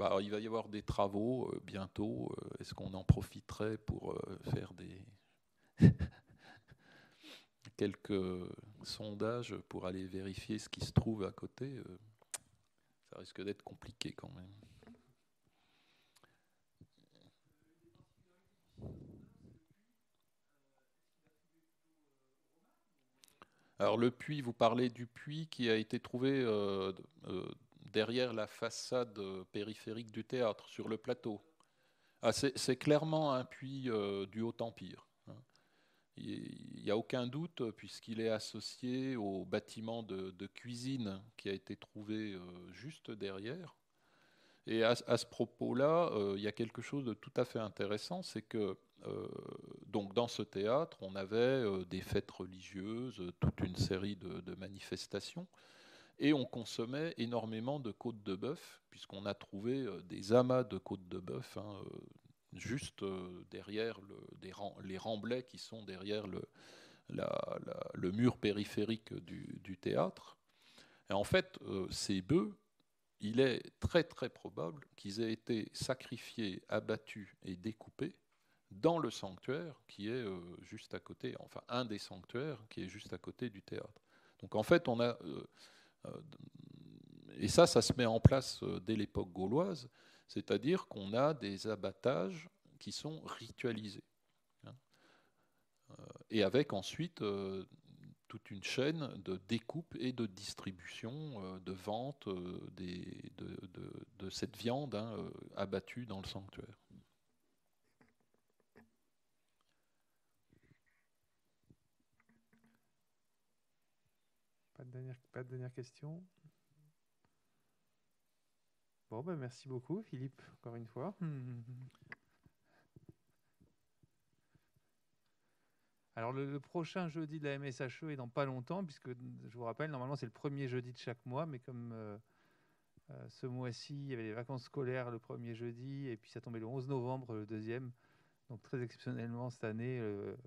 bah, il va y avoir des travaux bientôt. Est-ce qu'on en profiterait pour faire des quelques sondages pour aller vérifier ce qui se trouve à côté Ça risque d'être compliqué quand même. Alors le puits, vous parlez du puits qui a été trouvé euh, euh, derrière la façade périphérique du théâtre, sur le plateau. Ah, c'est clairement un puits euh, du Haut Empire. Hein. Il n'y a aucun doute puisqu'il est associé au bâtiment de, cuisine qui a été trouvé juste derrière. Et à, ce propos-là, il y a quelque chose de tout à fait intéressant, c'est que euh, donc dans ce théâtre, on avait euh, des fêtes religieuses, toute une série de, manifestations, et on consommait énormément de côtes de bœuf, puisqu'on a trouvé euh, des amas de côtes de bœuf, hein, juste derrière les remblais qui sont derrière le, mur périphérique du, théâtre. Et en fait, ces bœufs, il est très très probable qu'ils aient été sacrifiés, abattus et découpés dans le sanctuaire qui est euh, juste à côté, enfin un des sanctuaires qui est juste à côté du théâtre. Donc en fait, on a. Euh, euh, et ça, ça se met en place dès l'époque gauloise, c'est-à-dire qu'on a des abattages qui sont ritualisés. Hein. et avec ensuite toute une chaîne de découpe et de distribution, de vente de, cette viande hein, abattue dans le sanctuaire. Pas de dernière, question Bon, ben merci beaucoup, Philippe, encore une fois. Alors, le, prochain jeudi de la MSHE est dans pas longtemps, puisque je vous rappelle, normalement, c'est le premier jeudi de chaque mois, mais comme euh, euh, ce mois-ci, il y avait les vacances scolaires le premier jeudi, et puis ça tombait le 11 novembre, le deuxième. Donc, très exceptionnellement, cette année, le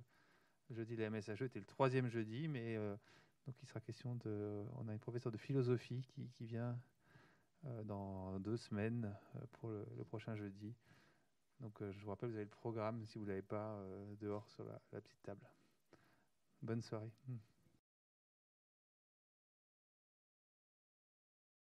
jeudi de la MSHE était le troisième jeudi, mais. Donc il sera question de... On a une professeure de philosophie qui, vient euh, dans deux semaines euh, pour le, prochain jeudi. Donc euh, je vous rappelle, vous avez le programme si vous ne l'avez pas dehors sur la, la petite table. Bonne soirée. Hmm.